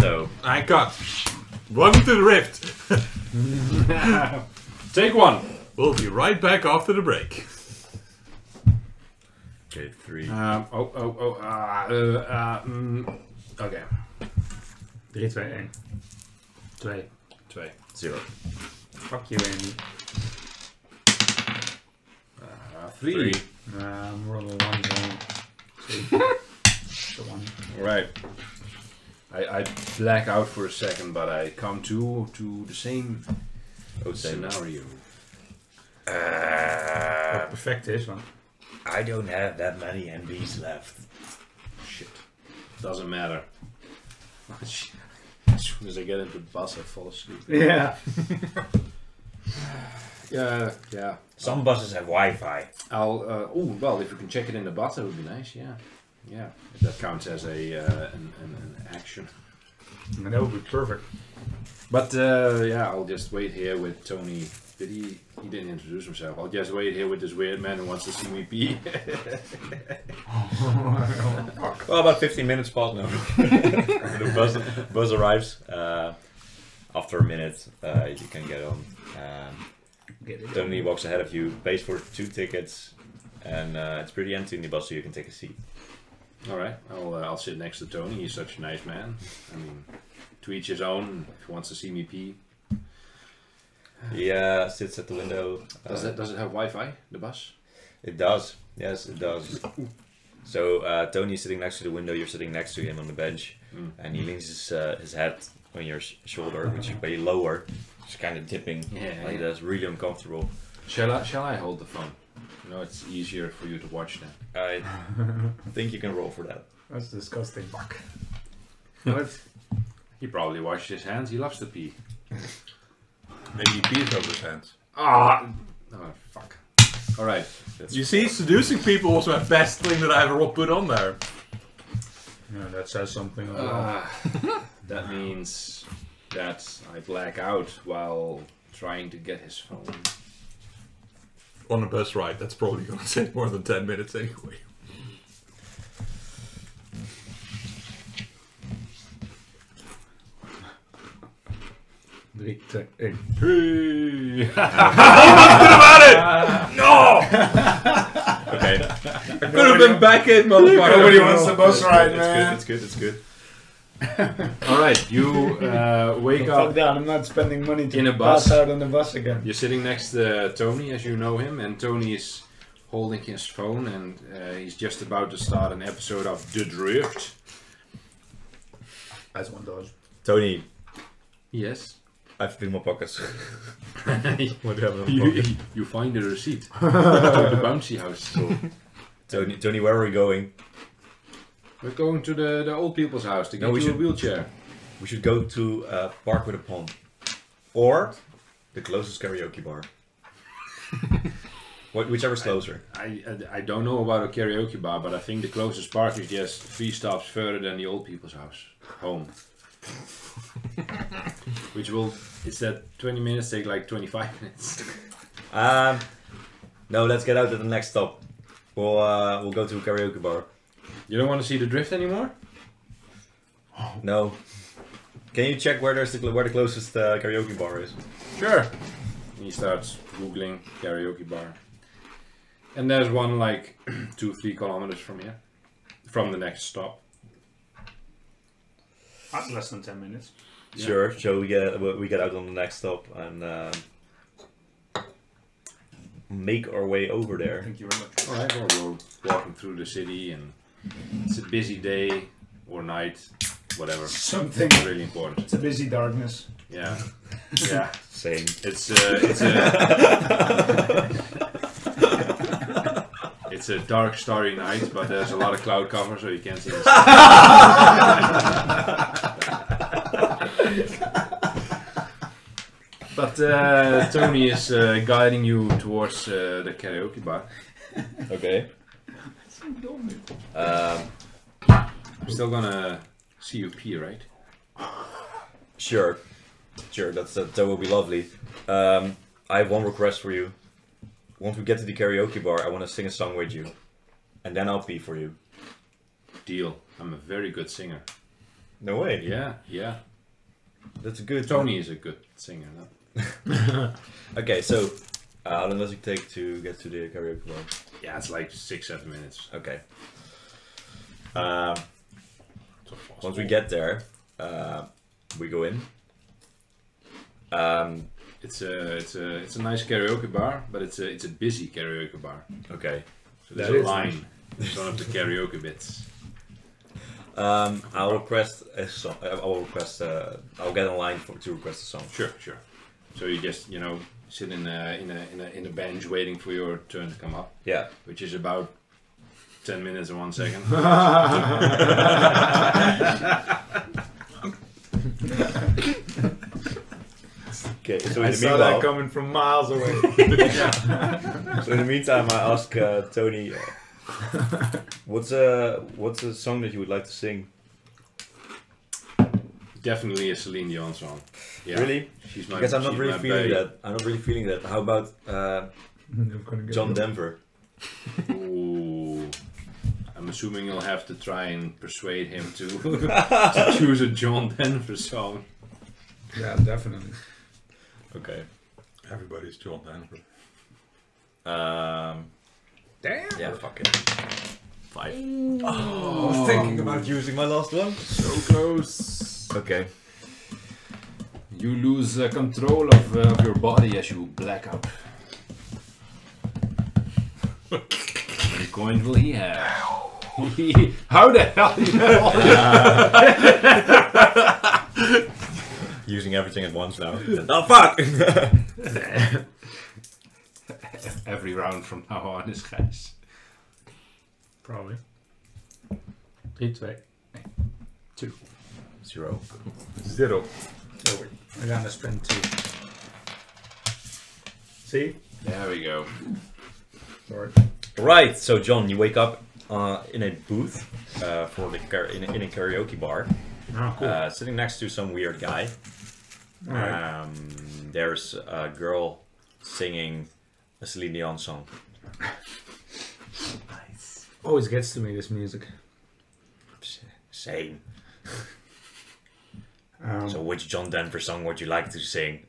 So, I got. Welcome to the Rift. Take one. We'll be right back after the break. Okay, three. Um, oh, oh, oh. Uh, uh, uh, mm, okay. 3, 2, 1. 2. Twee. Zero. Fuck you, Andy. Uh, three. Uh, I'm rolling one zone. Two. the one. Right. I, I black out for a second, but I come to to the same Oh, scenario. Uh, Perfect is one. I don't have that many MBs left. Shit. Doesn't matter. As soon as I get into the bus, I fall asleep. Yeah. Yeah, yeah. Some buses have Wi-Fi. I'll. Uh, oh well, if you can check it in the bus, that would be nice. Yeah, yeah. If that counts as a uh, an, an, an action. And that would be perfect. But uh, yeah, I'll just wait here with Tony. Did he? He didn't introduce himself. I'll just wait here with this weird man who wants to see me pee. Well, about 15 minutes past now. the bus, bus arrives. Uh, after a minute, uh, you can get on. Um, Get. Tony walks ahead of you, pays for two tickets, and uh, it's pretty empty in the bus, so you can take a seat. All right, I'll uh, I'll sit next to Tony. He's such a nice man. I mean, to each his own. If he wants to see me pee, He uh, sits at the window. does uh, it does it have Wi-Fi? The bus? It does. Yes, it does. So uh, Tony's sitting next to the window. You're sitting next to him on the bench, Mm. and he leans his uh, his head on your sh- shoulder, which is way lower. It's kind of dipping Yeah, like yeah. that's really uncomfortable. Shall I shall I hold the phone? You know, it's easier for you to watch that. I think you can roll for that. That's disgusting. Fuck. What? He probably washed his hands. He loves to pee. Maybe he pees over his hands. Ah, oh fuck. All right. You see, seducing people was my best thing that I ever put on there. Yeah, that says something. as well. Ah, that means that I black out while trying to get his phone. On a bus ride, that's probably going to take more than 10 minutes anyway. Drie, twee, één. Hey. Okay. I Could have been back in, motherfucker. Nobody wants the bus ride, it's man. good. It's good. It's good. All right, you uh, wake Fuck up. that, I'm not spending money to In a pass bus. out on the bus again. You're sitting next to Tony, as you know him, and Tony is holding his phone, and uh, he's just about to start an episode of The Rift. As one does. Tony, Yes. I've filled my pockets. you, what do you have in my pocket? you find the receipt to the bouncy house. Tony, Tony, where are we going? We're going to the, the old people's house to get No, we you a wheelchair. We should go to a park with a pond. Or the closest karaoke bar. What, whichever's closer. I, I I don't know about a karaoke bar, but I think the closest park is just three stops further than the old people's house, home. Which will instead 20 minutes take like 25 minutes. Um, no, let's get out at the next stop. We'll uh, we'll go to a karaoke bar. You don't want to see the Rift anymore? No. Can you check where there's the, where the closest uh, karaoke bar is? Sure. He starts googling karaoke bar, and there's one like two three kilometers from here, from the next stop. That's less than 10 minutes. Yeah. Sure. So we get we get out on the next stop and um, make our way over there. Thank you very much. All right. Well, we're walking through the city, and it's a busy day or night, whatever. Something. It's really important. It's a busy darkness. Yeah. Yeah. Same. It's uh, it's a it's a dark, starry night, but there's a lot of cloud cover, so you can't see the But uh, Tony is uh, guiding you towards uh, the karaoke bar. Okay. Um, I'm still gonna see you pee, right? sure. Sure. That's that, that will be lovely. Um, I have one request for you. Once we get to the karaoke bar, I want to sing a song with you, and then I'll pee for you. Deal. I'm a very good singer. No way. Yeah, yeah. That's a good. Tony is a good singer. No? Okay, so uh, how long does it take to get to the karaoke bar? Yeah, it's like six, seven minutes. Okay. Um, once we get there, uh, we go in. Um, It's a it's a it's a nice karaoke bar, but it's a it's a busy karaoke bar. okay. So there's That a line. It's one of the karaoke bits. Um, I'll request a song. uh, I'll request. Uh, I'll get online for, to request a song. Sure, sure. So you just you know sit in a in a in a in a bench waiting for your turn to come up, Yeah. which is about ten minutes and one second. Okay. So I the saw that coming from miles away. so in the meantime, I ask uh, Tony, uh, what's a what's a song that you would like to sing? Definitely a Celine Dion song. Yeah. Really? She's my. Because I'm not really feeling bae. that. I'm not really feeling that. How about uh, I'm gonna get John. Denver? Ooh. I'm assuming you'll have to try and persuade him to, to choose a John Denver song. Yeah, definitely. Okay. Everybody's John Denver. Um, Damn. yeah, fuck it. Five. Oh, I was thinking about using my last one. So close. Okay. You lose uh, control of, uh, of your body as you black out. How many coins will he have? How the hell do you have all Using everything at once now. oh fuck! Every round from now on is guys. Probably. Three, two, two. Zero. Zero. Over. I'm gonna spend two. See? There we go. Sorry. Right. So John, you wake up uh, in a booth uh, for the car- in, a, in a karaoke bar, Oh, cool. uh, sitting next to some weird guy. Alright. Um, there's a girl singing a Celine Dion song. nice. Always gets to me this music. Same. Um, So, which John Denver song would you like to sing?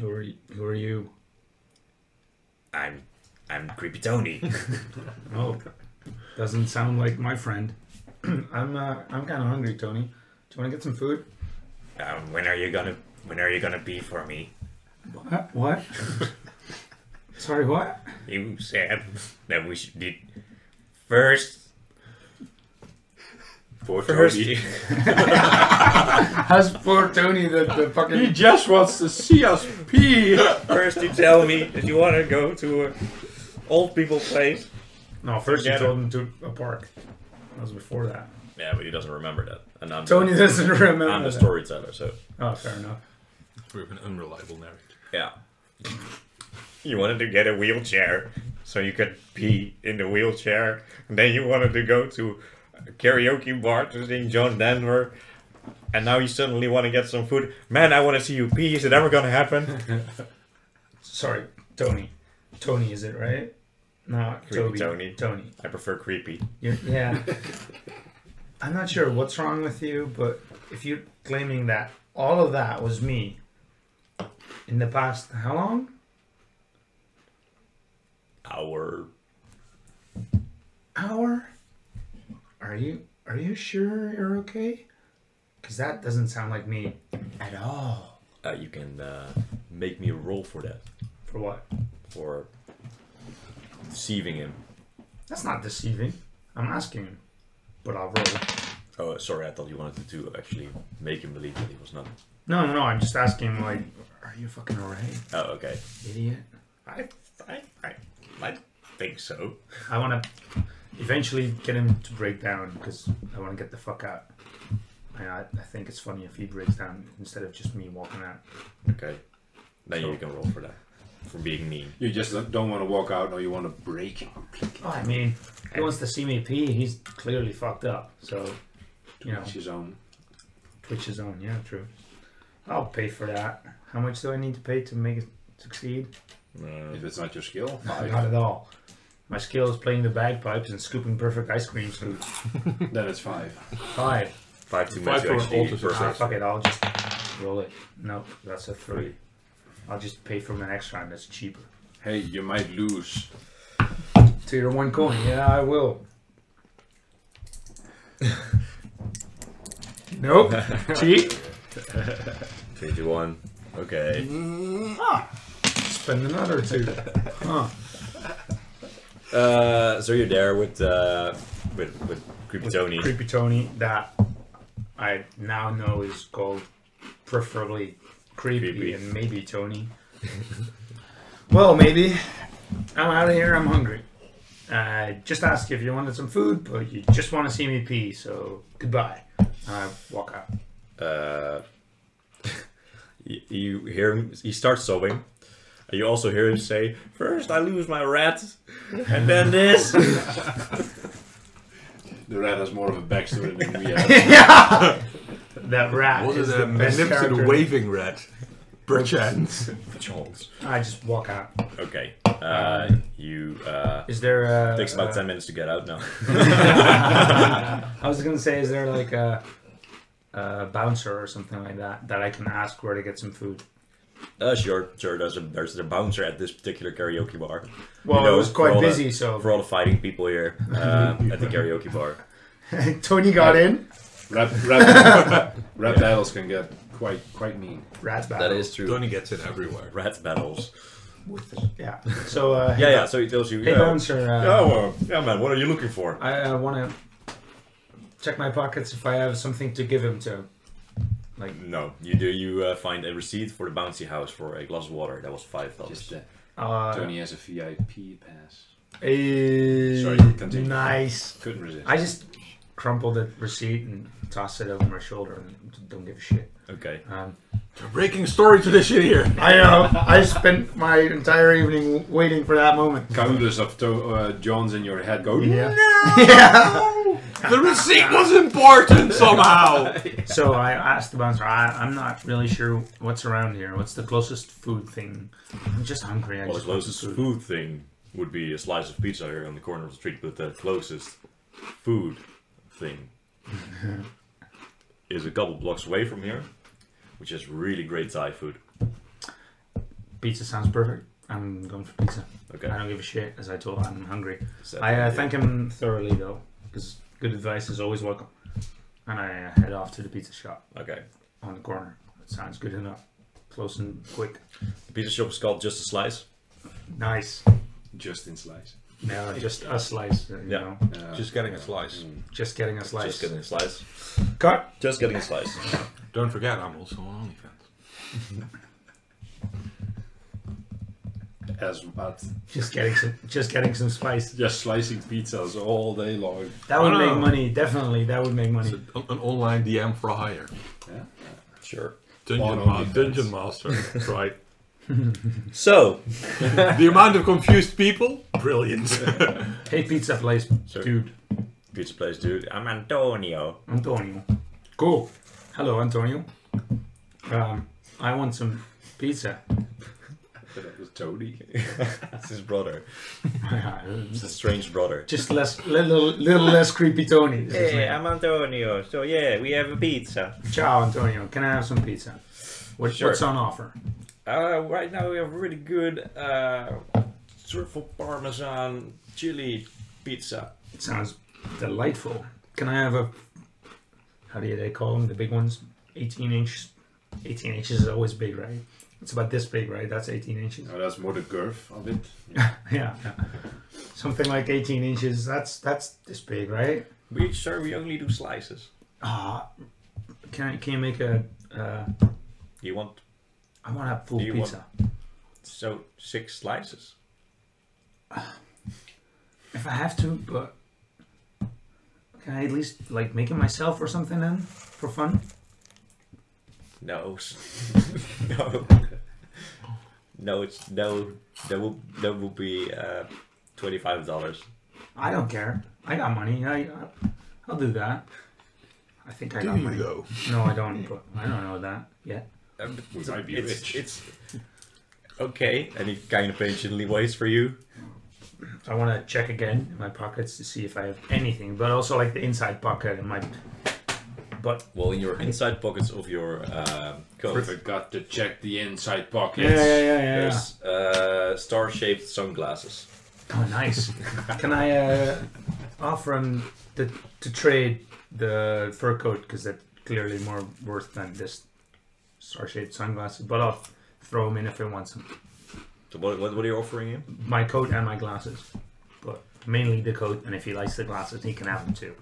who are you? Who are you? I'm, I'm Creepy Tony. Oh, doesn't sound like my friend. I'm uh, I'm kind of hungry, Tony. Do you want to get some food? Um, when are you gonna when are you gonna be for me? What? What? Sorry, what? You said that we should did first For First- Tony. How's poor Tony the, the fucking He just wants to see us pee. first you tell me that you wanna go to a old people place. No, first you told him to a park. That was before that. Yeah, but he doesn't remember that. And I'm Tony doesn't remember. I'm the that. storyteller, so Oh, fair enough. We have an unreliable narrator. yeah. You wanted to get a wheelchair so you could pee in the wheelchair. And then you wanted to go to a karaoke bar to sing John Denver. And now you suddenly want to get some food. Man, I want to see you pee. Is it ever gonna happen? Sorry, Tony. Tony, is it right? No, Creepy Toby. Tony. Tony. I prefer creepy. You're, yeah. I'm not sure what's wrong with you, but if you're claiming that all of that was me in the past, how long? Hour. Hour? Are you are you sure you're okay? Because that doesn't sound like me at all. uh, you can uh, make me a roll for that For what? for deceiving him. That's not deceiving. I'm asking him, but I'll roll. Oh, sorry, I thought you wanted to actually make him believe that he was not. No, no, no. I'm just asking. Like, are you fucking alright, Oh, okay. idiot? I, I, I, I think so. I want to eventually get him to break down because I want to get the fuck out. And I, I think it's funny if he breaks down instead of just me walking out. Okay. Then you can roll for that. For being mean. You just don't want to walk out, or you want to break. Oh, I mean, he wants to see me pee. He's clearly fucked up. So, you know, Each his own. twitch his own. Yeah, true. I'll pay for that. How much do I need to pay to make it succeed? Uh, If it's not your skill, Not at all. My skill is playing the bagpipes and scooping perfect ice cream scoops. then it's five. Five. five too Five much for an actually. altar Ah, success. fuck it. I'll just roll it. Nope, that's a three. I'll just pay for my next round. That's cheaper. Hey, you might lose. To your one coin. Yeah, I will. nope. Cheat. Three, two, one. Okay. Ah, Spend another two. Huh. Uh, so you're there with uh, with with creepy Tony. Creepy Tony, that I now know is called preferably creepy, Creepy. and maybe Tony. well, maybe. I'm out of here. I'm hungry. I just asked you if you wanted some food, but you just want to see me pee, so goodbye. And I walk out. Uh, you, you hear him. He starts sobbing. You also hear him say, First I lose my rat, and then this. The rat has more of a backstory than we have. That rat Was is it the a best magnificent character. waving red? Perchance. I just walk out. okay. Uh, you. Uh, Is there a... takes about a- 10 minutes to get out now. I was gonna say, is there like a, a bouncer or something like that that I can ask where to get some food? Uh, sure, sure. There's a there's a bouncer at this particular karaoke bar. Well, You know, it was for quite all the- busy, so For all the fighting people here uh, at the karaoke bar. Tony got in. Rap, rap, rap battles can get quite quite mean. Rats battle. That is true. Tony gets it everywhere. Rat battles. Yeah. So uh, Yeah, yeah. So he tells you. Hey, yeah, bouncer. Uh, yeah, well, yeah, man. What are you looking for? I uh, want to check my pockets if I have something to give him to. Like, No, you do. You uh, find a receipt for the bouncy house for a glass of water. That was five dollars. Uh, Tony has a VIP pass. eh, Sorry, continue. nice. Couldn't resist. I just crumple the receipt and toss it over my shoulder and don't give a shit. Okay. Um, Breaking story tradition here. I know. I spent my entire evening waiting for that moment. Countless of to- uh, Johns in your head go. Yeah. yeah. The receipt was important somehow. So I asked the bouncer. I, I'm not really sure what's around here. What's the closest food thing? I'm just hungry. I Well, just want closest some food thing would be a slice of pizza here on the corner of the street, but the closest food thing is a couple blocks away from here, which is really great Thai food. Pizza sounds perfect. I'm going for pizza. Okay. I don't give a shit. As I told, I'm hungry. Is I uh, thank him thoroughly though, because Good advice is always welcome. And I uh, head off to the pizza shop Okay. on the corner. That sounds good enough. Close and quick. The pizza shop is called Just a Slice. Nice. Just in slice. No, just a slice. You Yeah. know, Uh, Just getting a slice. mm. just getting a slice. Just getting a slice. Cut. Just getting a slice. Don't forget, I'm also on OnlyFans. As what? Just getting some. Just getting some spice. Just slicing pizzas all day long. That would Oh. make money. Definitely, that would make money. It's a- an online DM for hire. Yeah. Sure. Dungeon, On ma- Dungeon Master. Right. So, the amount of confused people, brilliant. Hey, pizza place, Sir. dude. pizza place, dude. I'm Antonio. Antonio. Cool. Hello, Antonio. Um, I want some pizza. That was Tony. That's his brother. It's a strange brother. Just less, little, little less creepy Tony. Hey. I'm Antonio. So yeah, we have a pizza. Ciao, Antonio. Can I have some pizza? What, Sure. What's on offer? Uh, right now we have really good uh, truffle parmesan chili pizza. It sounds delightful. Can I have a? How do you, they call them? The big ones. 18 inch. 18 inches is always big, right? It's about this big, right? That's 18 inches. No, that's more the girth of it. yeah. yeah. Something like 18 inches. That's that's this big, right? We sir, we only do slices. Ah, can I can you make a? Uh, You want I want to have full Do you want- pizza. so six slices? If I have to, but can I at least like make it myself or something then for fun? No, no, no. It's no. That will that will be uh, twenty five dollars. I don't care. I got money. I, I I'll do that. I think I Do got you money. though? No, I don't. But I don't know that yet. We might be it's, rich. It's okay, Any kind of patiently waits for you. I want to check again in my pockets to see if I have anything, but also like the inside pocket and my. But Well, in your inside pockets of your uh, I coat, forgot to check the inside pockets. yeah, yeah, yeah, yeah. there's uh, star-shaped sunglasses. Oh, nice. Can I uh, offer him to, to trade the fur coat because they're clearly more worth than this star-shaped sunglasses? But I'll throw him in if he wants them. So what, what, what are you offering him? My coat and my glasses, but mainly the coat. And if he likes the glasses, he can have them too.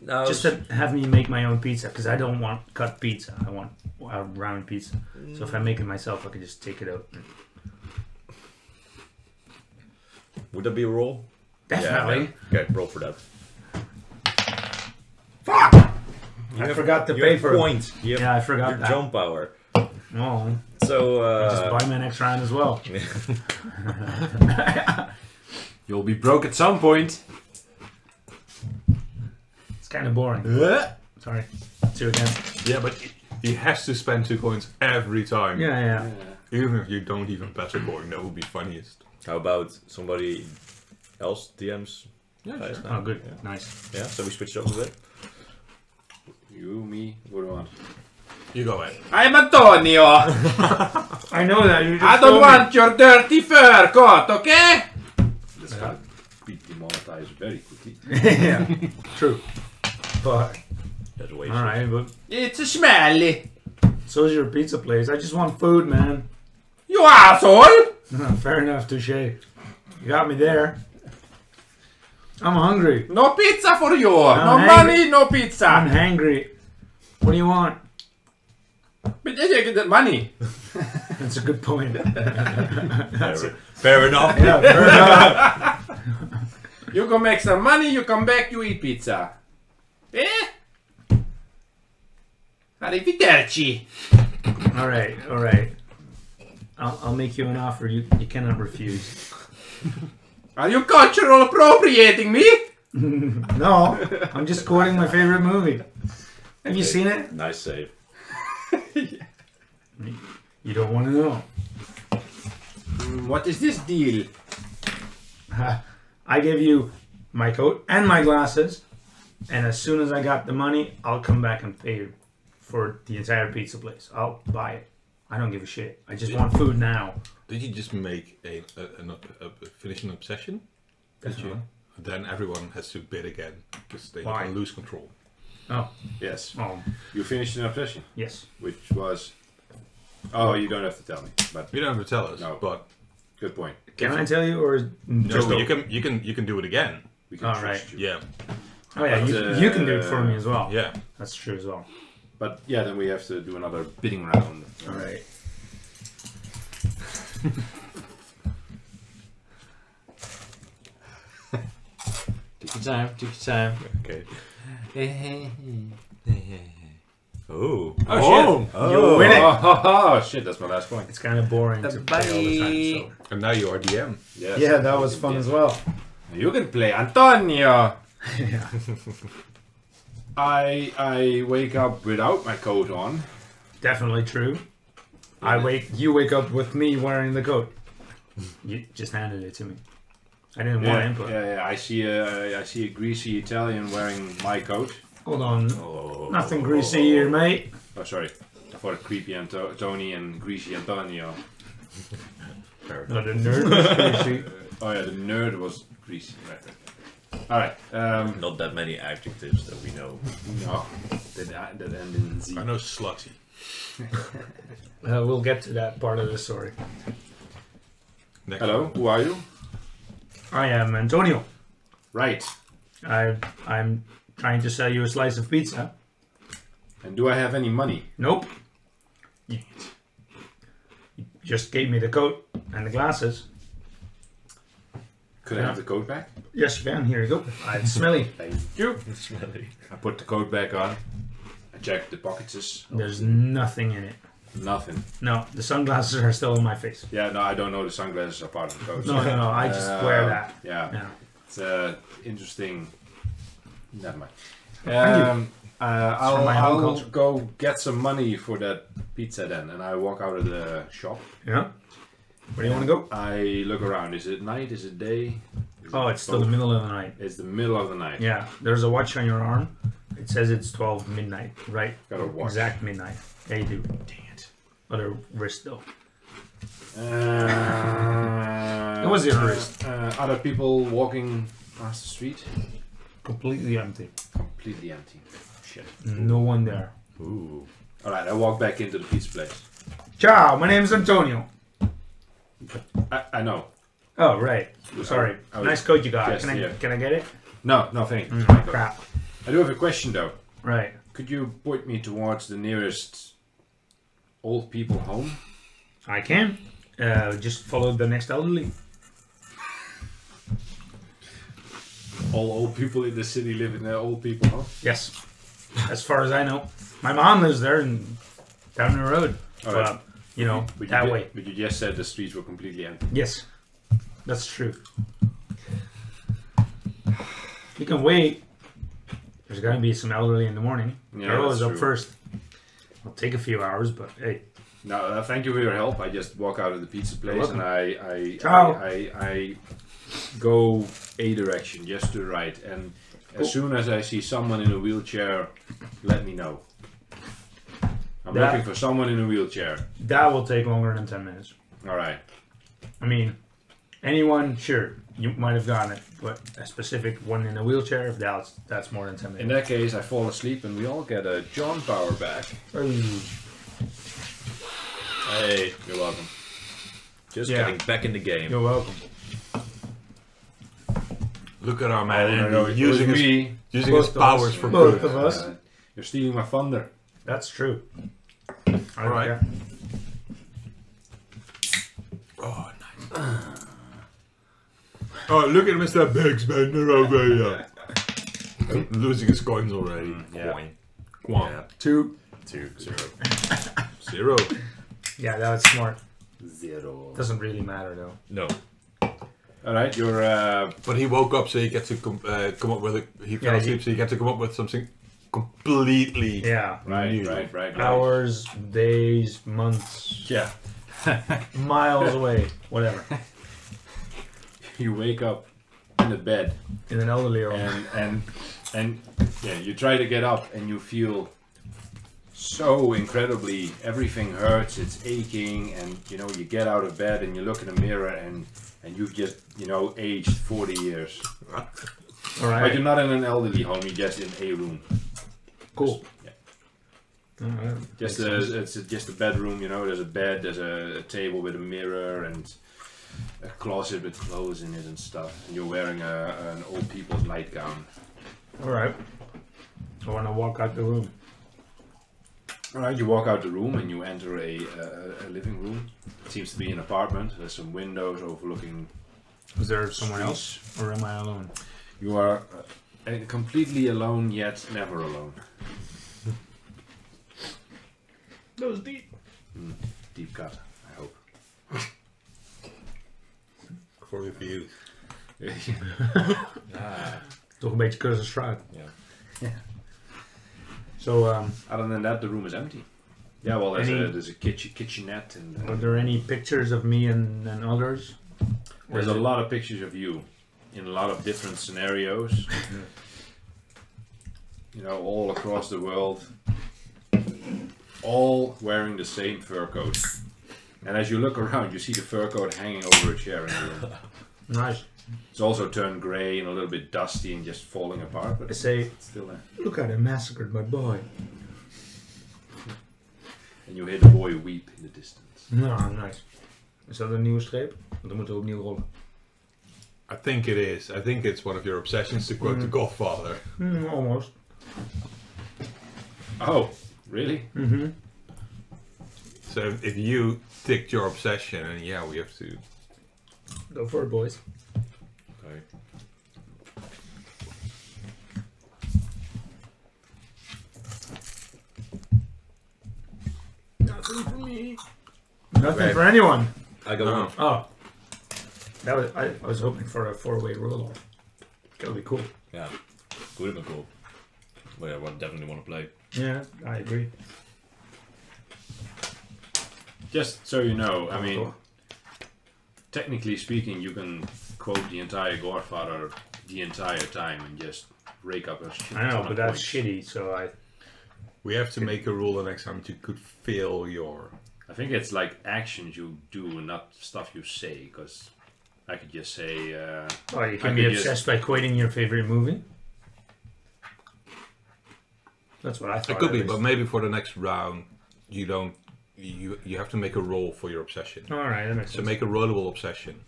No, Just to have me make my own pizza because I don't want cut pizza. I want a round pizza. So if I make it myself, I can just take it out. would that be a roll? Definitely. Yeah, okay, roll for that. Fuck! I forgot to You pay have for it. points. You have Yeah, I forgot your that. jump power. Oh, So uh, just uh, buy my next round as well. You'll be broke at some point. It's kind of boring. Sorry. Two again. Yeah, but he has to spend two coins every time. Yeah, yeah. yeah. Even if you don't even bet a coin, that would be funniest. how about somebody else DMs? Yeah, Nice. Oh, good. Nice. Yeah, so we switch up a bit. You, me, what do you want? You go ahead. I'm Antonio. I know that. You just I don't told me. want your dirty fur coat, okay? This got be demonetized very quickly. yeah, true. But That's way all right, but It's a smelly. is your pizza place. I just want food, man. You asshole! Fair enough, touche. You got me there. I'm hungry. No pizza for you. I'm no hungry. money, no pizza. I'm pizza. hangry. What do you want? But did you get that money. That's a good point. Fair, fair enough. yeah, fair enough. You go make some money, you come back, you eat pizza. Eh? Arrivederci. All right, all right. I'll, I'll make you an offer you, you cannot refuse. Are you cultural appropriating me? No, I'm just quoting my favorite movie. Have you seen it? Nice save. You don't want to know. Mm, What is this deal? I give you my coat and my glasses, and as soon as I got the money, I'll come back and pay you for the entire pizza place. I'll buy it. I don't give a shit. I just want food now. Did you just make a, a, an, a, a finish an obsession? Did you? Definitely. then everyone has to bid again because they Why? can lose control. Oh, Yes. oh, You finished an obsession, yes. which was. Oh, you don't have to tell me, but You don't have to tell us, No. but good point. Can I tell you, or no, just you can you can you can do it again. We can All trust right. you. Yeah, Oh yeah, But, you, uh, you can do it for me as well. yeah. That's true as well. But yeah, then we have to do another bidding round. All right. Take your time. Take your time. Okay. Oh, Oh. shit! Oh. You win it. Oh, oh, oh, shit! That's my last point. It's kind of boring to play all the time. So. And now you are DM. Yes. Yeah, that was fun as well. You can play Antonio. yeah. I I wake up without my coat on. Definitely true. I wake. You wake up with me wearing the coat. You just handed it to me. I didn't want Yeah, input. yeah, yeah. I see a I see a greasy Italian wearing my coat. Hold on. Oh. Nothing greasy here, mate. Oh, sorry. I thought creepy Anto- Tony and greasy Antonio. No, the nerd was greasy. Oh yeah, the nerd was greasy. Right. right. All right. Um, Not that many adjectives that we know. no, that that end in Z. I know slutty. Uh, we'll get to that part of the story. Next Hello, who are you? I am Antonio. Right. I I'm trying to sell you a slice of pizza. And do I have any money? Nope. You, you just gave me the coat and the glasses. Could I have the coat back? Yes, you can. Here you go. It's smelly. Thank you. Smelly. I put the coat back on. I checked the pockets. There's nothing in it. Nothing. No, the sunglasses are still on my face. Yeah, no, I don't know the sunglasses are part of the coat. No, no, no. I just wear Uh, that. Yeah, Yeah. it's uh, interesting. Never mind. Um, uh, I'll, from my own I'll go get some money for that pizza then, and I walk out of the shop. Yeah. Where do you want to go? I look around. Is it night? Is it day? Is Oh, it it's still the middle of the night. It's the middle of the night. Yeah. There's a watch on your arm. It says it's 12 midnight. Right. Got a watch. Exact midnight. Yeah, you do. Dang it. Other wrist though. Uh, It was your wrist. Uh, other people walking past the street. Completely empty. Completely empty. Shit. No one there. Ooh. All right, I walk back into the pizza place. Ciao. My name's Antonio. I, I know. Oh right. Sorry. I was Nice coat you got. just Can I here. can I get it? No, no, thank you. Mm, crap. I do have a question though. Right. Could you point me towards the nearest old people home? I can. Uh, just follow the next elderly. All old people in the city live in the old people home. Yes. As far as I know, my mom lives there and down the road. All but right. you know But you that ju- way. But you just said the streets were completely empty. Yes, that's true. You can wait. There's gonna be some elderly in the morning. Yeah, They're always up true. first. It'll take a few hours, but hey, No, uh, thank you for your help. I just walk out of the pizza place and I I, I I I go a direction, just to the right. And Cool. as soon as I see someone in a wheelchair, let me know. I'm That- looking for someone in a wheelchair. that will take longer than ten minutes. All right. I mean, anyone, sure, you might have gotten it, but a specific one in a wheelchair, if that's that's more than ten minutes. In that case, I fall asleep and we all get a John power back. Hey, You're welcome. just Yeah. getting back in the game. You're welcome. Look at our man Oh, no, no, using was his me. using his Both us. powers for Both good. of us. Uh, you're stealing my thunder. That's true. Alright. care. Oh, nice. Oh, look at Mr. Big Spender over here. Losing his coins already. Yeah. Coin. One, Yeah. Two. Two. Zero. zero. Yeah, that was smart. Zero. Doesn't really matter though. No. All right, you're. Uh, But he woke up, so he gets to com- uh, come up with a. He fell Yeah, asleep, so he gets to come up with something completely. Yeah. right, New. right, right, right. Hours, days, months, Yeah. miles away, whatever. You wake up in the bed In an elderly home. and and and yeah, you try to get up and you feel so incredibly everything hurts it's aching and you know you get out of bed and you look in the mirror and and you've just you know aged 40 years All but right. you're not in an elderly home you're just in a room Cool. Yeah. All right. just Makes a, it's just a bedroom you know there's a bed there's a, a table with a mirror and a closet with clothes in it and stuff and you're wearing a, an old people's nightgown All right. I want to walk out the room. All right, you walk out the room and you enter a, a, a living room. It seems to be an apartment. There's some windows overlooking. Is there someone else, or am I alone? You are uh, completely alone, yet never alone. That was deep. Deep cut, I hope. For the views. Ah, Toch een beetje cursus fruit. yeah. So, um, Other than that, the room is empty. Yeah, well, there's Any- a there's a kitchen kitchenette and uh, are there any pictures of me and, and others? There's a it- lot of pictures of you in a lot of different scenarios. you know, all across the world, all wearing the same fur coat. And as you look around, you see the fur coat hanging over a chair in the room. Nice. It's also turned grey and a little bit dusty and just falling apart, but I it's say, still there. look at it, massacred my boy. And you hear the boy weep in the distance. Nou, nice. Is dat een nieuwe streep? Want dan moeten we opnieuw rollen. I think it is. I think it's one of your obsessions to quote The Godfather. Hmm, almost. Oh, really? Mm-hmm. So if, if you ticked your obsession, and yeah, we have to. Go for it, boys. Okay. Nothing for me. Nothing Okay. for anyone. I go No. on. Oh. That was I, I was hoping for a four way roll off. That would be cool. Yeah. Would have been cool. But yeah, I would definitely want to play. Yeah, I agree. Just so you know, I mean, Cool. Technically speaking, you can quote the entire Godfather the entire time and just rake up a shit I know, but that's points. shitty, so I We have to make a rule the next time that you could fail your. I think it's like actions you do, and not stuff you say. Because I could just say, uh, Oh, you I can be could just- obsessed by quoting your favorite movie? That's what I thought. It could be, least. but maybe for the next round, you don't. You you have to make a roll for your obsession. Alright, that makes So sense. make a rollable obsession.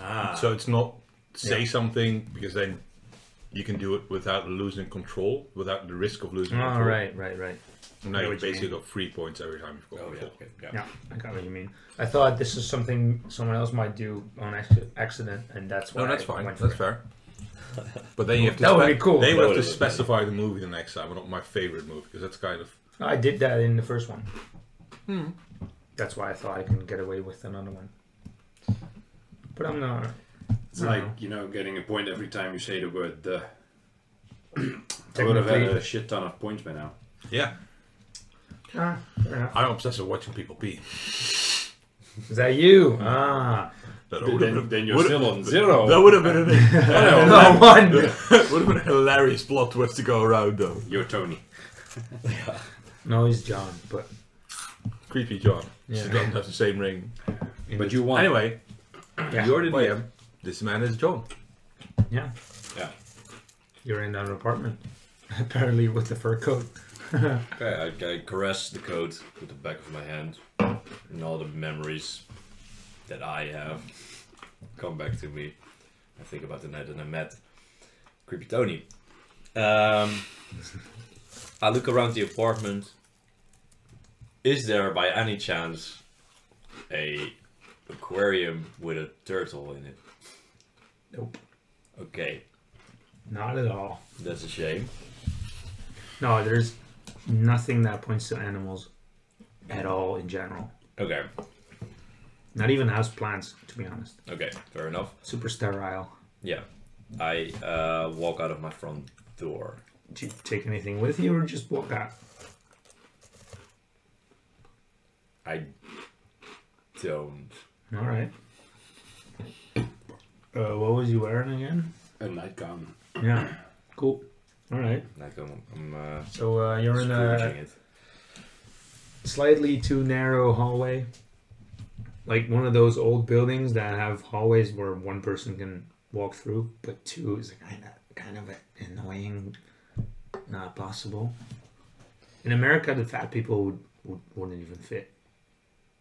Ah. So it's not say Yeah. something because then you can do it without losing control, without the risk of losing Oh, control. right, right, right. And now you basically got three points every time you've got oh, yeah. control. Okay. Yeah. Yeah, I got what you mean. I thought this is something someone else might do on accident, and that's why. No, that's I fine. went That's fair. But then you have to. That would be cool. Then you That have to would have been- specify the movie the next time, not my favorite movie, because that's kind of. I did that in the first one. Hmm. That's why I thought I can get away with another one. But I'm not. it's I like know. you know, getting a point every time you say the word "the." I would have had a shit ton of points by now. Yeah, Ah. I'm obsessed with watching people pee. Is that you? Ah, That Then, would have been- then you're still on zero. That would have been a, no one. would have been a hilarious plot twist to go around though. You're Tony. No, he's John, but Creepy John. Yeah. She doesn't have the same ring. But you won. Anyway, yeah, you're the Well, DM. This man is John. yeah, Yeah. you're in an apartment, apparently with the fur coat. Okay, I, I caress the coat with the back of my hand, and all the memories that I have come back to me. I think about the night that I met Creepy Tony. Um, I look around the apartment. Is there, by any chance, a aquarium with a turtle in it? Nope, Okay, not at all. that's a shame. No, there's nothing that points to animals at all in general. Okay, Not even house plants, to be honest. okay, fair enough. Super sterile. Yeah, I uh, walk out of my front door. Do you take anything with you, or just walk out? I don't. All right. Uh, what was you wearing again? A nightgown. Yeah. Cool. All right. I'm, I'm uh, So uh, you're in a it. slightly too narrow hallway. Like one of those old buildings that have hallways where one person can walk through, but two is kind of kind of annoying, not possible. In America, the fat people would, would wouldn't even fit.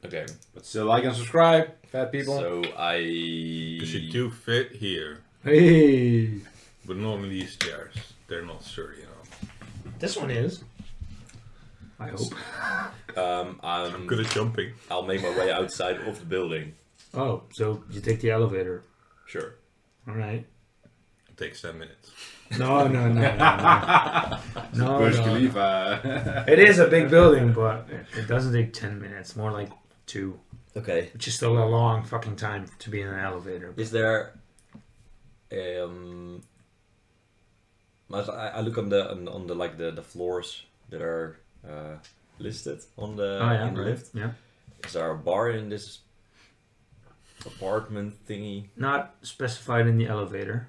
Okay. But still, like and subscribe, fat people. So I. Because you do fit here, Hey, but normally these chairs, they're not sturdy enough. this one is. I hope. Um, I'm I'm good at jumping. I'll make my way outside of the building. Oh, so you take the elevator. Sure. All right. It takes 10 minutes. No, no, no, no. No, no, Burj no. It is a big building, but it- it doesn't take 10 minutes. More like two, Okay. which is still a long fucking time to be in an elevator. Is there? Um. I, I look on the on, on the like the, the floors that are uh, listed on the oh, yeah. in the right. lift. Yeah. Is there a bar in this apartment thingy? Not specified in the elevator,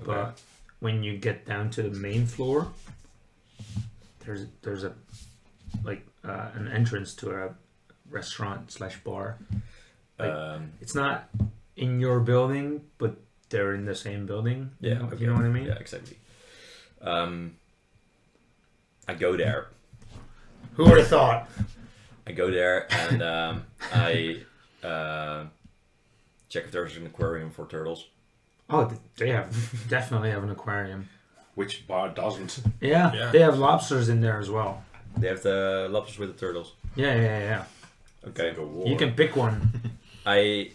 Okay. but when you get down to the main floor, there's there's a like uh, an entrance to a restaurant slash bar. like- um, It's not in your building, but they're in the same building. You yeah. know, okay. you know what I mean? Yeah, exactly. Um, I go there. Who would have thought? I go there and um, I uh, check if there's an aquarium for turtles. Oh, they have definitely have an aquarium. Which bar doesn't? Yeah, Yeah. they have lobsters in there as well. They have the lobsters with the turtles. Yeah, yeah, yeah. Okay. Like a war. You can pick one. I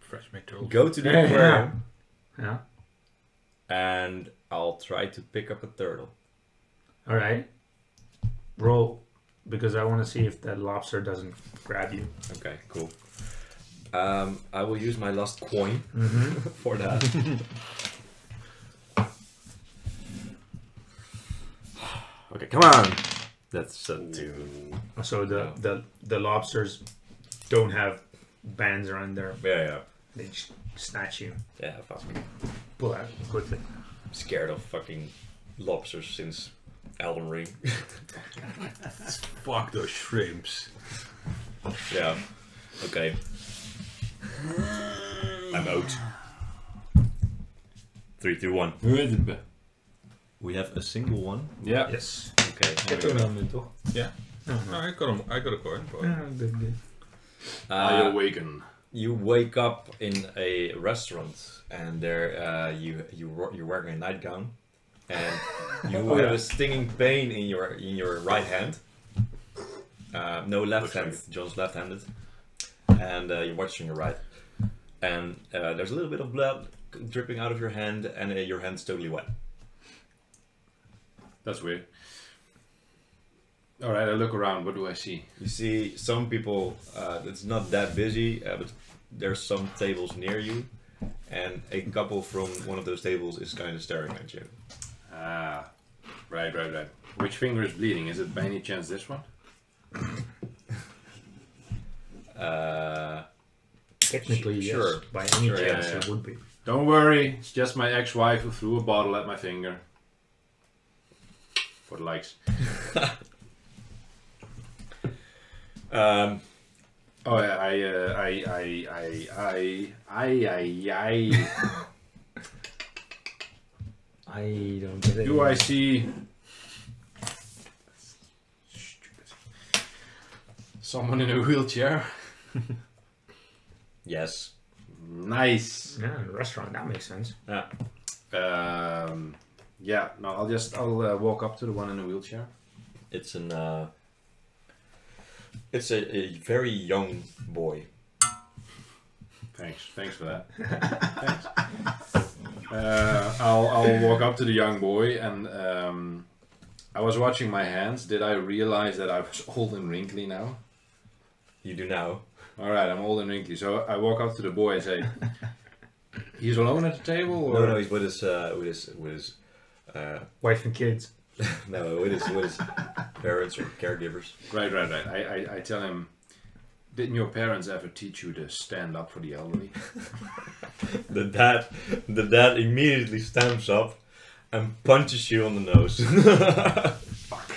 Fresh made turtle. go to the Yeah, aquarium Yeah. and I'll try to pick up a turtle. All right. Roll, because I want to see if that lobster doesn't grab you. Okay, cool. Um, I will use my last coin Mm-hmm. for that. okay, come on. That's a two. So the, Yeah. the the lobsters don't have bands around their. Yeah, yeah, They just snatch you, yeah. Fuck. pull out quickly. I'm scared of fucking lobsters since Elden Ring. Fuck those shrimps. yeah. Okay. I'm out. Three, two, one. We have a single one. Yeah. Yes. Okay. Get wel nu toch? Yeah. No, I got a, I got a coin. But Ja, good, good. I Uh, awaken. you wake up in a restaurant and there uh, you you ro- you're wearing a nightgown and you Oh, have yeah. a stinging pain in your in your right hand. Uh, no left Looks hand. like John's left-handed, and uh, you're watching your right. And uh, there's a little bit of blood dripping out of your hand, and uh, your hand's totally wet. That's weird. All right, I look around. What do I see? You see some people. Uh, it's not that busy, uh, but there's some tables near you, and a couple from one of those tables is kind of staring at you. Ah, right, right, right. Which finger is bleeding? Is it by any chance this one? Uh, Technically, Sh- yes. sure. By any Sure, yeah, chance, yeah. it would be. Don't worry, it's just my ex-wife who threw a bottle at my finger. For the likes. um, Oh, yeah, I, uh, I, I, I, I, I, I, I. I don't get it. Do I see someone in a wheelchair? yes. Nice. Yeah, a restaurant. That makes sense. Yeah. Um, yeah. No, I'll just I'll uh, walk up to the one in the wheelchair. It's an. Uh, it's a, a very young boy. Thanks. Thanks for that. Thanks. Uh, I'll I'll walk up to the young boy and um, I was watching my hands. Did I realize that I was old and wrinkly now? You do now. All right, I'm old and wrinkly. So I walk up to the boy and say, "He's alone at the table." Or? No, no, he's with his uh, with his with his uh, Wife and kids. no with his with his parents or caregivers. Right, right, right. I, I, I tell him, didn't your parents ever teach you to stand up for the elderly? The dad, the dad immediately stands up and punches you on the nose. Fuck.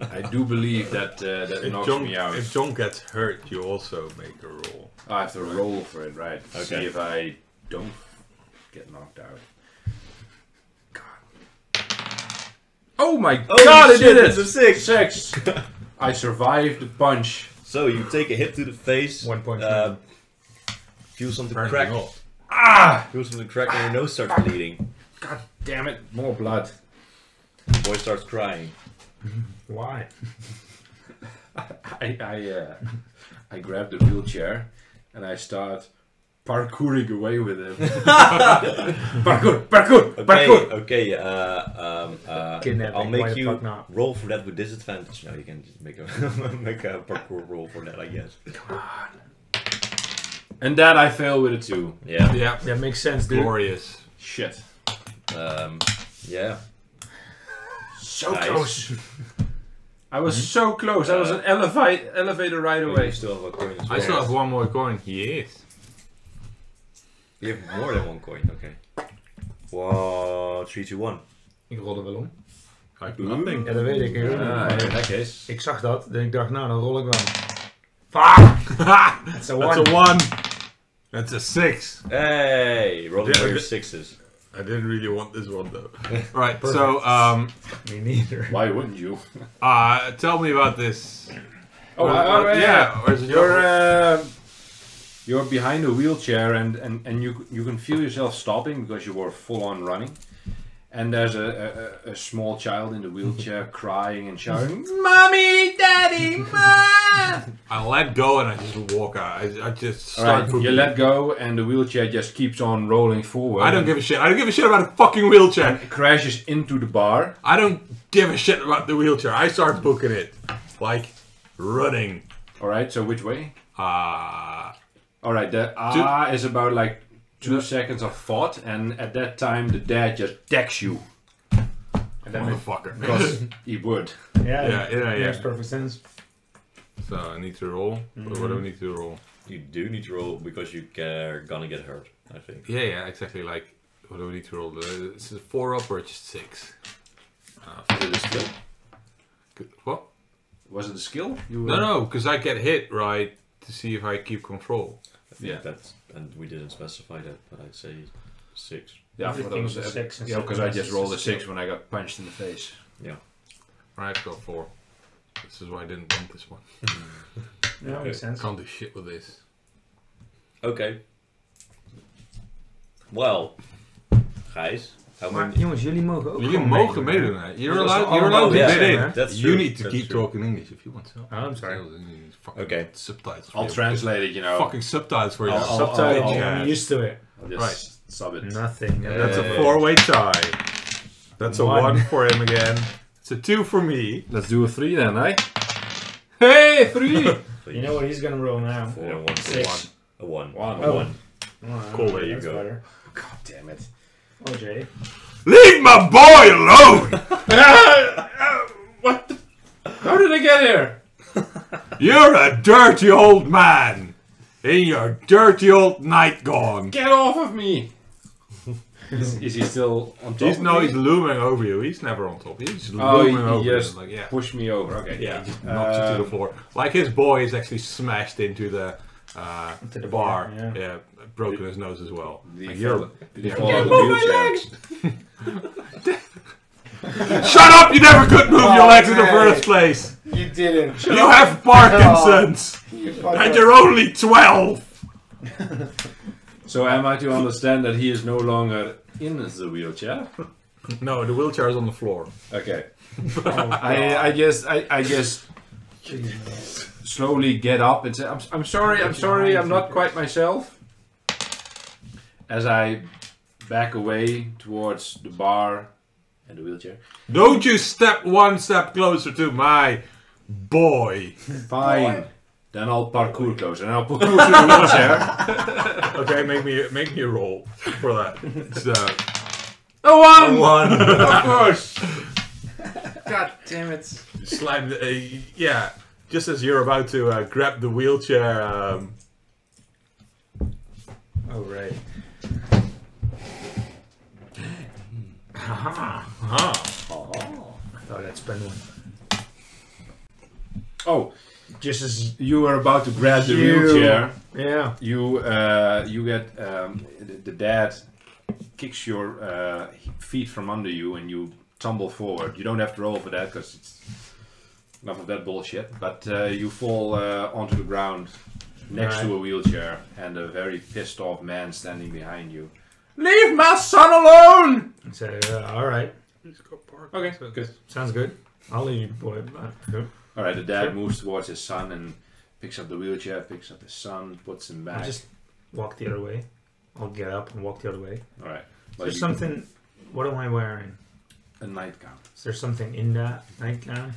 I do believe that uh, that If knocks John, me out. if John gets hurt, you also make a roll. I have to roll for it, right? to See Okay. if I don't get knocked out. God. Oh my god, I did it! It's a six. Six! I survived the punch. So you take a hit to the face. One point. Uh, feel something crack. not. Ah! Feel something crack and your nose starts bleeding. God damn it, more blood. The boy starts crying. Why? I I uh, I grab the wheelchair and I start parkouring away with him. parkour, parkour, Okay, parkour. okay. Uh, um, uh, I'll make you not? roll for that with disadvantage. No, you can just make a make a parkour roll for that, I guess. Come on. And that I fail with it too. Yeah. Yeah, That makes sense, dude. glorious. Shit. Um, yeah. So Nice. close. I was so close. I was an elevate elevator right away. still have a coin I well. still have one more coin. Yes. You have more than one coin. Okay. Wow, three, two, one. Ik rolde wel om. I have nothing. Ja, dat weet ik. Ik, weet het Ah, niet. in that case. ik zag dat en ik dacht, nou, dan rol ik wel. Fuck! That's a That's one. a one. That's a six. Hey, rolling Yeah, for your sixes. I didn't really want this one though. right. So, um, Me neither. Why wouldn't you? uh, tell me about this. Oh, Uh, uh, uh, yeah. yeah. Or is it You're your- uh, you're behind a wheelchair and, and, and you you can feel yourself stopping because you were full on running. And there's a, a, a- small child in the wheelchair crying and shouting, "Mommy, Daddy, Ma!" I let go and I just walk out. I, I just start Alright, pooping. you let go and the wheelchair just keeps on rolling forward. I don't give a shit. I don't give a shit about a fucking wheelchair. It crashes into the bar. I don't give a shit about the wheelchair. I start booking it. Like, running. All right, so which way? Uh, All right, the ah is about like two seconds of thought, and at that time the dad just decks you And then it- motherfucker. because he would. yeah, Yeah, yeah, yeah. Makes perfect sense. so I need to roll. What- What do I need to roll? You do need to roll because you are gonna get hurt. I think. Yeah, yeah, exactly. Like, what do we need to roll? Uh, Is it four up or just six? Uh, Is it a skill? good. What? Was it a skill? You No, no, because I get hit right to see if I keep control. I think Yeah. That's and we didn't specify that, but I'd say six. Yeah, I thought Everything was was a a six Yeah, because I just rolled a a six when I got punched in the face. Yeah. Right, got four. This is why I didn't want this one. Yeah, makes sense. Can't do shit with this. Okay. Well, guys, how Maar many? jongens, jullie mogen ook Jullie gewoon mogen meedoen, meedoen. hè. You're Dat is allowed, allemaal you're allowed to ja, bid in. hè? That's you true, need to that's keep true. talking English if you want to. Oh, I'm sorry. Fucking Okay. Subtitles. for I'll you. translate it, you know. Fucking subtitles for you. I'll- I'll- Subtitle, I'll- I'm yeah. used to it. I'll just Right. sub it. Nothing. Yeah. That's a Yeah. four-way tie. That's a One. one for him again. It's a two for me. Let's do a three then, eh? Hey, three! You know what he's gonna roll now? Four, one, Six. six, a one, One. a Oh. one. Oh, Cool, there you that's go. better. God damn it. Oh, Jay. Leave my boy alone! what the? How did I get here? You're a dirty old man! In your dirty old nightgown. Get off of me! is, is he still on top He's of no, me? he's looming over you. He's never on top. He's Oh, he- looming he over just you. Like, yeah. Push me over, okay. Yeah, just knocks you to Um, the floor. Like his boy is actually smashed into the, uh, To the bar. bar, yeah. Broken his nose as well. Did he Like, fall, you're- did he Yeah. fall out of Move the my wheelchair? Shut up! You never could move your Oh, legs in the first place. You didn't. You have Parkinson's, and you're only twelve. So am I to understand that he is no longer in the wheelchair? No, the wheelchair is on the floor. Okay. Oh, I I just I, I just slowly get up and say I'm, I'm sorry I'm sorry I'm not quite myself. As I back away towards the bar and the wheelchair. Don't you step one step closer to my boy. Fine. Then I'll parkour closer and I'll parkour to the wheelchair. Okay, make me make me a roll for that. It's, uh, A one. One. of course. God damn it. slide. Uh, yeah, just as you're about to uh, grab the wheelchair. Um, Oh, right. Aha. I thought I'd spend one. Oh, Just as you were about to grab the You- wheelchair. yeah. You uh, you get um, the, the dad kicks your uh, feet from under you and you tumble forward. You don't have to roll for that because it's enough of that bullshit. But uh, you fall uh, onto the ground next to a wheelchair and a very pissed off man standing behind you. Leave my son alone! So uh, all right, Okay, good. sounds good. I'll leave you, boy. Uh, All right, the dad Sure. moves towards his son and picks up the wheelchair, picks up his son, puts him back. I'll just walk the other way. I'll get up and walk the other way. All right. Is But there you- something? What am I wearing? a nightgown. Is there something in that nightgown?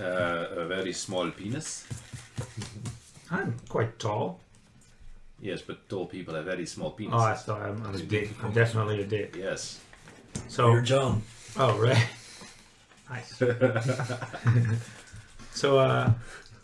Uh, a very small penis. I'm quite tall. Yes, but tall people have very small penises. Oh, I thought I'm, I'm a dick. I'm definitely a dick. Yes. So, You're John. oh right, nice. so, uh,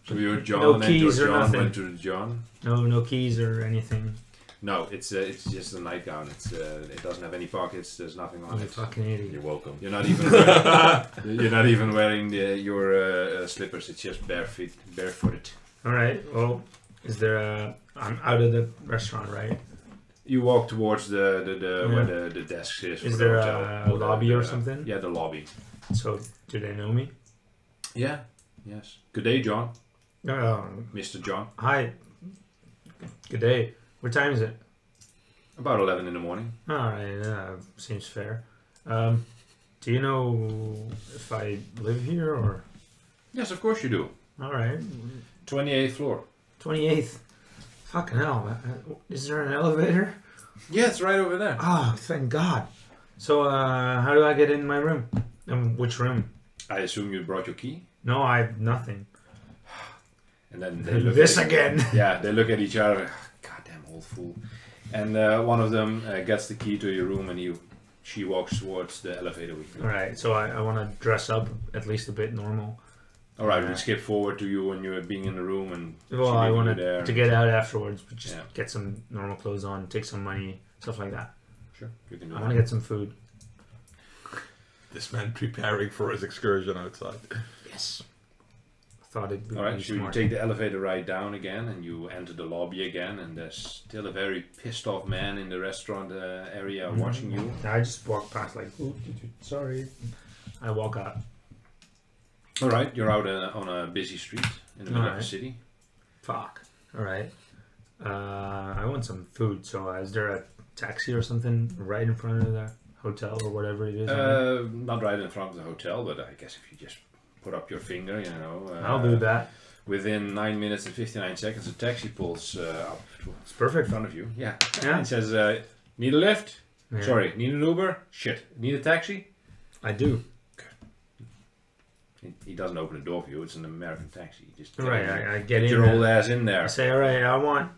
So you're John No and keys your or John nothing? went to John. no, no keys or anything. No, it's uh, it's just a nightgown. It's uh, it doesn't have any pockets. There's nothing on You it. fucking idiot. You're welcome. You're not even wearing, you're not even wearing the, your uh, uh, slippers. It's just bare feet, barefooted. All right. Well, is there a? I'm out of the restaurant, right? You walk towards the, the, the Yeah. where the, the desk is. Is there hotel, a or the- lobby or something? Yeah, the lobby. So, do they know me? Yeah. Yes. Good day, John. Oh, Mr. John. hi. Good day. What time is it? About eleven in the morning. All right. Uh, seems fair. Um, do you know if I live here or? Yes, of course you do. All right. Twenty eighth floor. Twenty eighth. Fucking hell. Is there an elevator? Yeah, it's right over there. Oh, thank God. So, uh, how do I get in my room? Um, which room? I assume you brought your key, No, I have nothing. and then they look This at, again. Yeah, they look at each other. Goddamn old fool. And uh, one of them uh, gets the key to your room, and you, she walks towards the elevator with you. All right. So I, I want to dress up at least a bit normal. All right, we skip forward to you when you're being in the room, and Well, I wanted there. to get out afterwards, but just Yeah. get some normal clothes on, take some money, stuff like that. Sure, you can do I want to get some food. This man preparing for his excursion outside. Yes. I thought it'd be All right, really so you take the elevator ride down again, and you enter the lobby again, and there's still a very pissed off man in the restaurant uh, area Mm-hmm. watching you. I just walk past like, "Ooh, sorry. I walk out. All right, you're out uh, on a busy street in the middle of the city. Fuck. All right. Uh, I want some food. So uh, is there a taxi or something right in front of the hotel or whatever it is? Uh, not right in front of the hotel, but I guess if you just put up your finger, you know. Uh, I'll do that. Within 9 minutes and 59 seconds, a taxi pulls uh, up It's perfect. in front of you. Yeah. Yeah. It says, uh, Need a lift? Yeah. Sorry, need an Uber? Shit. Need a taxi? I do. He, he doesn't open the door for you, it's an American taxi. You just All right. get, I, I get get in. your there. old ass in there. I there. say, all right, I want.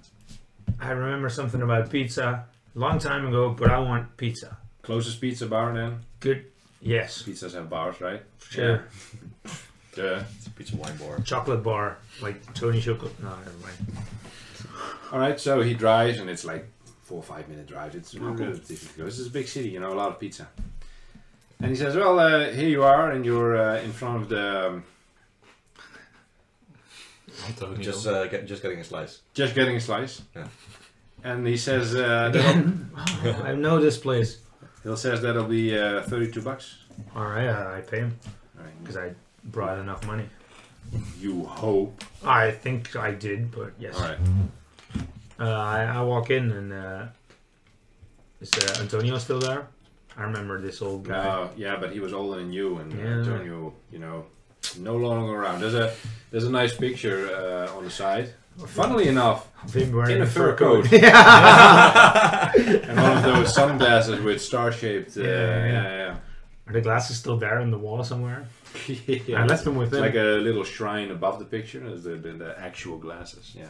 I remember something about pizza a long time ago, but I want pizza. Closest pizza bar then? Good. Yes. Pizzas have bars, right? Sure. Yeah. It's a pizza wine bar. Chocolate bar, like Tony Chocolate. No, never mind. All right, so he drives, and it's like four or five minute drive. It's Oh, relatively close. This is a big city, you know, a lot of pizza. And he says, "Well, uh, here you are, and you're uh, in front of the um, Just uh, get, just getting a slice. just getting a slice." Yeah. And he says, uh, Again? Oh, I know this place. "He says that'll be uh, thirty-two bucks." All right, I, I pay him All right. because I brought enough money. You hope. I think I did, but yes. All right. Uh, I, I walk in and uh, is uh, Antonio still there? I remember this old guy. Uh, yeah, but he was older than you, and uh, Yeah. Antonio, you know, no longer around. There's a there's a nice picture uh, on the side. Funnily enough, Of him wearing in a fur coat. yeah. and one of those sunglasses with star-shaped. Uh, Yeah, yeah, yeah. yeah. Are the glasses still there on the wall somewhere? yeah. I left them with It's him. like a little shrine above the picture. There's the, the, the actual glasses. Yeah,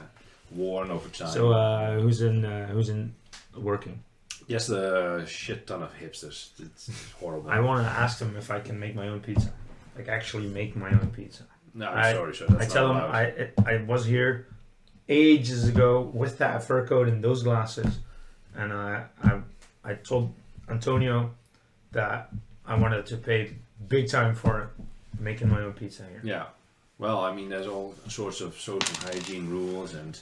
worn over time. so uh, who's in? Uh, who's in working? Yes, the shit ton of hipsters. It's horrible. I want to ask them if I can make my own pizza. Like actually make my own pizza. no, I'm I- sorry, sir. That's I tell them. I I was here ages ago with that fur coat and those glasses, and I I I told Antonio that I wanted to pay big time for making my own pizza here. Yeah. Well, I mean, there's all sorts of social hygiene rules and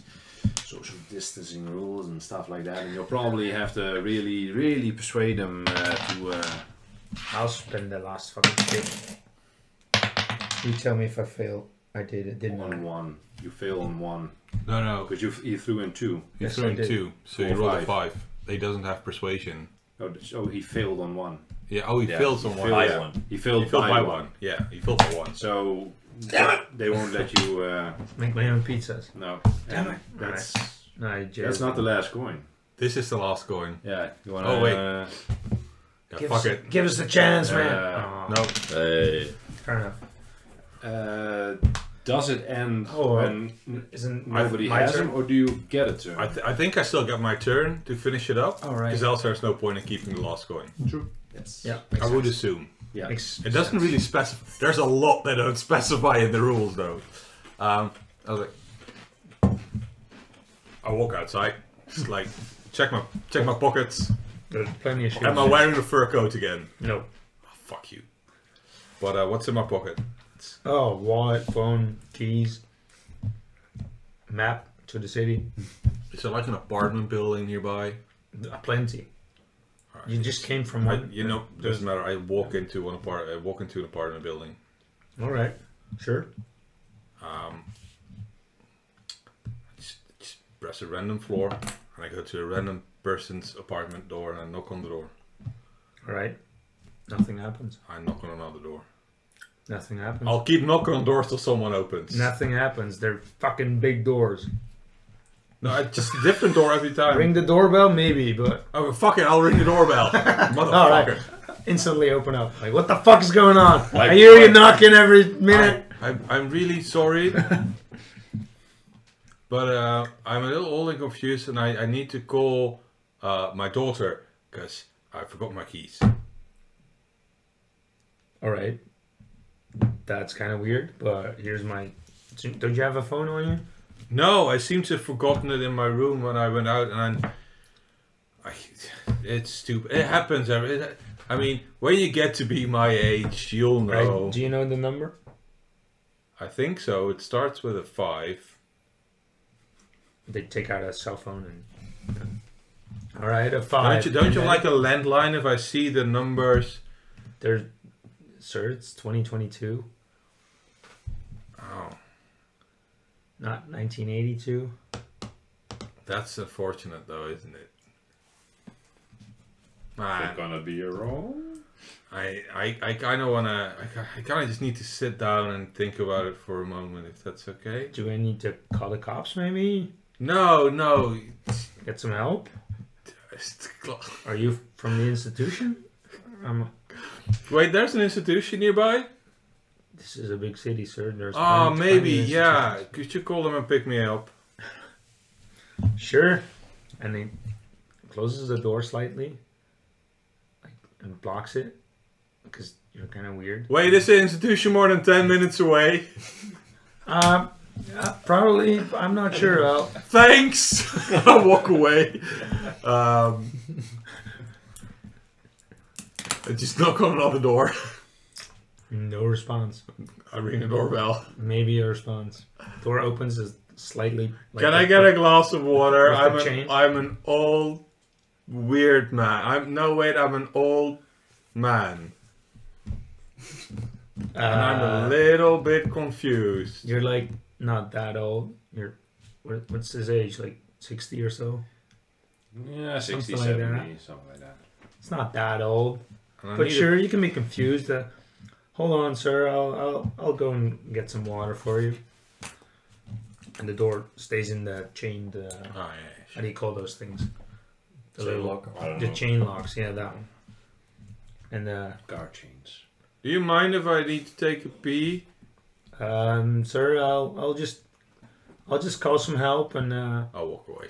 social distancing rules and stuff like that, and you'll probably have to really, really persuade them uh, to. Uh, I'll spend the last fucking shit. You tell me if I fail. I did it, didn't on I? one, you fail on one No, no. because you you threw in two. You Yes, threw I in did. two, so Four you rolled five. a five. He doesn't have persuasion. Oh, so he failed on one. Yeah. Oh, he Yeah, failed he someone. failed By yeah. one. He failed, He failed by, by one. one. Yeah, he failed by one. So they won't let you. Uh, Make my own pizzas. no. Damn And it. That's No, I that's not the last coin. This is the last coin. Yeah. You wanna, Oh, wait. Uh, Yeah, Give fuck us, it. give us the chance, man. Uh, No. Hey. fair enough. uh, does it end Oh, when Isn't my, nobody my has turn? him, or do you get a turn? I, th- I think I still got my turn to finish it up. All right. Because else there's no point in keeping the last coin. True. Yes. Yeah, I would assume. Yeah. Makes It doesn't sense. really specify. There's a lot that don't specify in the rules, though. Um, I was like, I walk outside, just like check my check my pockets. There's plenty of shit. Am I wearing the fur coat again? No. Oh, fuck you. But uh, what's in my pocket? Oh, wallet, phone, keys, map to the city. Is there like an apartment building nearby? Uh, Plenty. You just came from I, one. you know, doesn't matter. I walk into one apart. I walk into an apartment building. All right. Sure. Um, just, just press a random floor, and I go to a random person's apartment door, and I knock on the door. All right. Nothing happens. I knock on another door. Nothing happens. I'll keep knocking on doors till someone opens. Nothing happens. They're fucking big doors. No, I just a different door every time. Ring the doorbell, maybe, but Oh fuck it! I'll ring the doorbell, motherfucker. All right. instantly open up. Like, what the fuck is going on? Like- I hear you knocking every minute. I, I, I'm really sorry, but uh, I'm a little old and confused, and I, I need to call uh, my daughter because I forgot my keys. All right. That's kind of weird, but here's my. Don't you have a phone on you? No, I seem to have forgotten it in my room when I went out, and I, it's stupid. It happens. every- it- I mean, when you get to be my age, you'll know. Right? Do you know the number? I think so. It starts with a five. They take out a cell phone and. All right, a five. Don't you? Don't you then like a landline? If I see the numbers. There's, sir, it's 2022, Oh, not 1982. that's unfortunate, though, isn't it? Is Ah, it gonna be a roll? I, I, I kind of wanna. I, I kind of just need to sit down and think about it for a moment, if that's okay. Do I need to call the cops? Maybe No, no. get some help. Are you from the institution? Um, Wait, there's an institution nearby. This is a big city, sir. There's Oh, maybe, yeah. Could you call them and pick me up? Sure. And he closes the door slightly, like, and blocks it, because you're kind of weird. Wait, is the institution more than 10 minutes away? Um, uh, probably. I'm not sure. I'll, Thanks! I walk away. Um, I just knock on another door. No response. I ring the doorbell. Maybe a response. Door opens is slightly. Like Can I get a glass of water? with I'm the an, chain? I'm an old weird man. I'm no wait, I'm an old man. And I'm a Uh, little bit confused. You're like not that old. You're what, what's his age? Like sixty or so. Yeah, 60, Something like 70, something like that. It's not that old, And I but need a- sure you can be confused. Uh, hold on, sir. I'll I'll I'll go and get some water for you. And the door stays in the chained. Uh, Oh, yeah, yeah, how do you call those things? The Chain little lock? The know. chain locks. Yeah, that one. And uh, Car chains. Do you mind if I need to take a pee? um, sir, I'll I'll just I'll just call some help and. Uh, I'll walk away.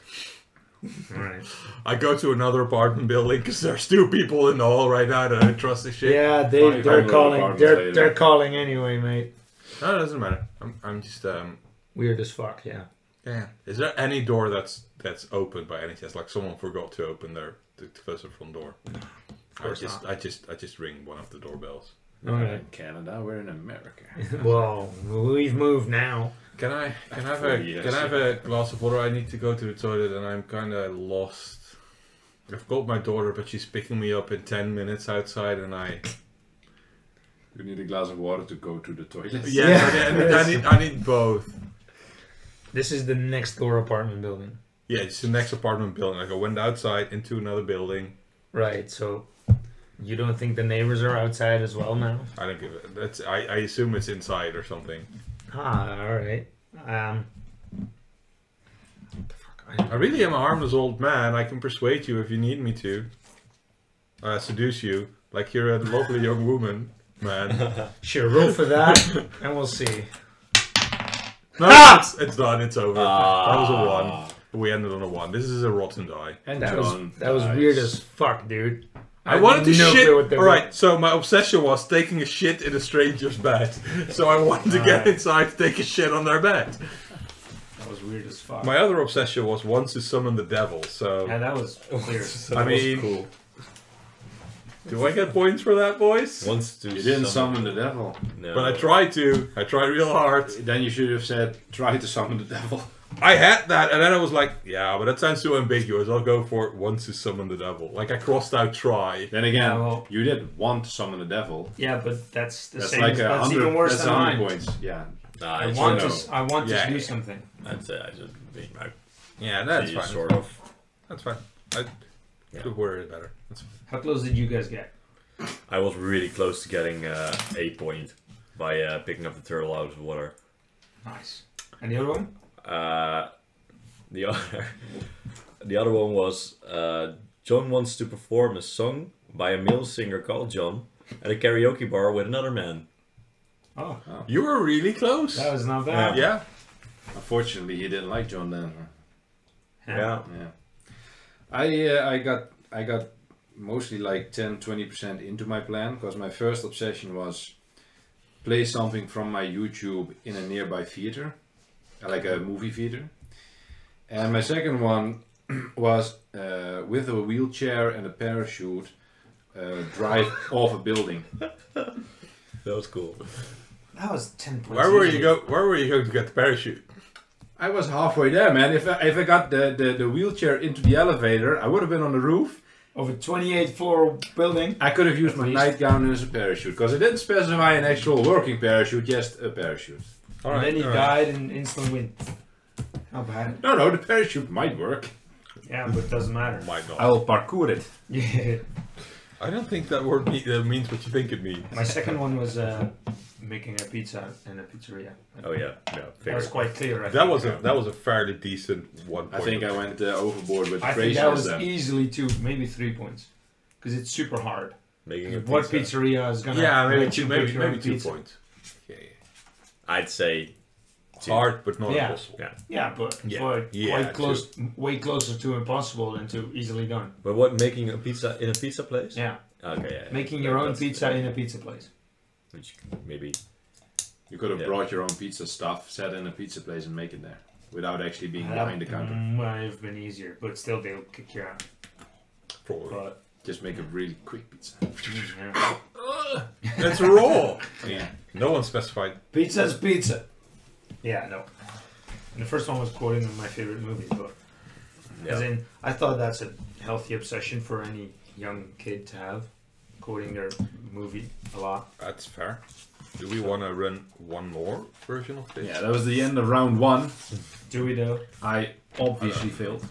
All right. I go to another apartment building because there's two people in the hall right now that I trust the shit. Yeah, they Fine, they're calling. They're later. they're calling anyway, mate. No, it doesn't matter. I'm, I'm just um Weird as fuck. Yeah. yeah. Is there any door that's that's open by any chance? Like someone forgot to open their to close the front door. I just not. I just I just ring one of the doorbells. Okay. in Canada, we're in America. well, we've moved now. Can I can I have Oh, a yes, can I have a glass of water? I need to go to the toilet and I'm kind of lost. I've got my daughter, but she's picking me up in ten minutes outside, and I You need a glass of water to go to the toilet. yeah, Yeah. I, need, I need I need both. This is the next door apartment building. Yeah, it's the next apartment building. Like I went outside into another building. Right, so you don't think the neighbors are outside as well now? I don't give it. That's I, I assume it's inside or something. Ah, alright. Um, I really am a harmless old man. I can persuade you if you need me to. Uh, seduce you like you're a lovely young woman, man. sure, roll for that, and we'll see. No, Ah! it's, it's done. It's over. that was a one. We ended on a one. This is a rotten die. And That John was that was weird as fuck, dude. I, wanted to no shit. clue what they All were- right, so my obsession was taking a shit in a stranger's bed. So I wanted to get Alright. inside to take a shit on their bed. That was weird as fuck. My other obsession was once to summon the devil. So yeah, that was clear. So I that was mean- cool. do I get points for that, boys? Once to You didn't summon the devil. No. But I tried to. I tried real hard. Then you should have said, try to summon the devil. I had that, and then I was like, yeah, but that sounds too ambiguous. I'll go for it once to summon the devil. Like I crossed out try. Then again, Yeah, well- you did want to summon the devil. Yeah, but that's the That's same. like a that's hundred. even worse that's than a hundred mine. points. Yeah. Nah, I it's want no. to. s- I want Yeah, to do yeah. something. I'd say I just being my Yeah, that's fine. sort of. That's fine. I Yeah. could word it better. That's fine. How close did you guys get? I was really close to getting uh, a point by uh, picking up the turtle out of the water. Nice. And the other one? Uh, the other, the other one was uh, John wants to perform a song by a male singer called John at a karaoke bar with another man. Oh, You were really close. that was not bad. yeah. Unfortunately, he didn't like John Denver. Yeah. Yeah. I uh, I got I got mostly like 10 20% into my plan because my first obsession was play something from my YouTube in a nearby theater, like a movie theater. And my second one was uh, with a wheelchair and a parachute uh, drive off a building. That was cool. That was ten points. Where were you go? Where were you going to get the parachute? I was halfway there, man. If I, if I got the, the, the wheelchair into the elevator, I would have been on the roof. Of a 28 floor building. I could have used my Please. nightgown as a parachute because it didn't specify an actual working parachute, just a parachute. All and then he all right. died in instant wind. How bad? No, no, the parachute might work. Yeah, but it doesn't matter. Might not. I will parkour it. Yeah. I don't think that word me- uh, means what you think it means. My second one was uh, making a pizza in a pizzeria. Oh yeah, yeah. That was quite clear. I That think. was a that was a fairly decent one. I think I went uh, overboard with the I think that was then. easily two, maybe three points, because it's super hard. Making a pizza. What pizzeria is gonna? Yeah, maybe two, maybe, maybe two pizza? points. Yeah, I'd say two. hard but not Yeah. impossible. Yeah. Yeah, but Yeah, but yeah, quite close, way closer to impossible than to easily done. But what making a pizza in a pizza place? Yeah, Okay. Yeah. making yeah, your own that's- pizza in a pizza place. Which maybe. You could have Yeah. brought your own pizza stuff, sat in a pizza place, and make it there without actually being behind the counter. Might have been easier, but still they'll kick you out. Probably. But Just make a really quick pizza. yeah. It's raw. Yeah. No one specified. pizza's pizza. Yeah, no. And the first one was quoting my favorite movie, but as Yeah. in, I thought that's a healthy obsession for any young kid to have, quoting their movie a lot. That's fair. Do we want to run one more version of this? Yeah, that was the end of round one. Do we though? I obviously uh, failed.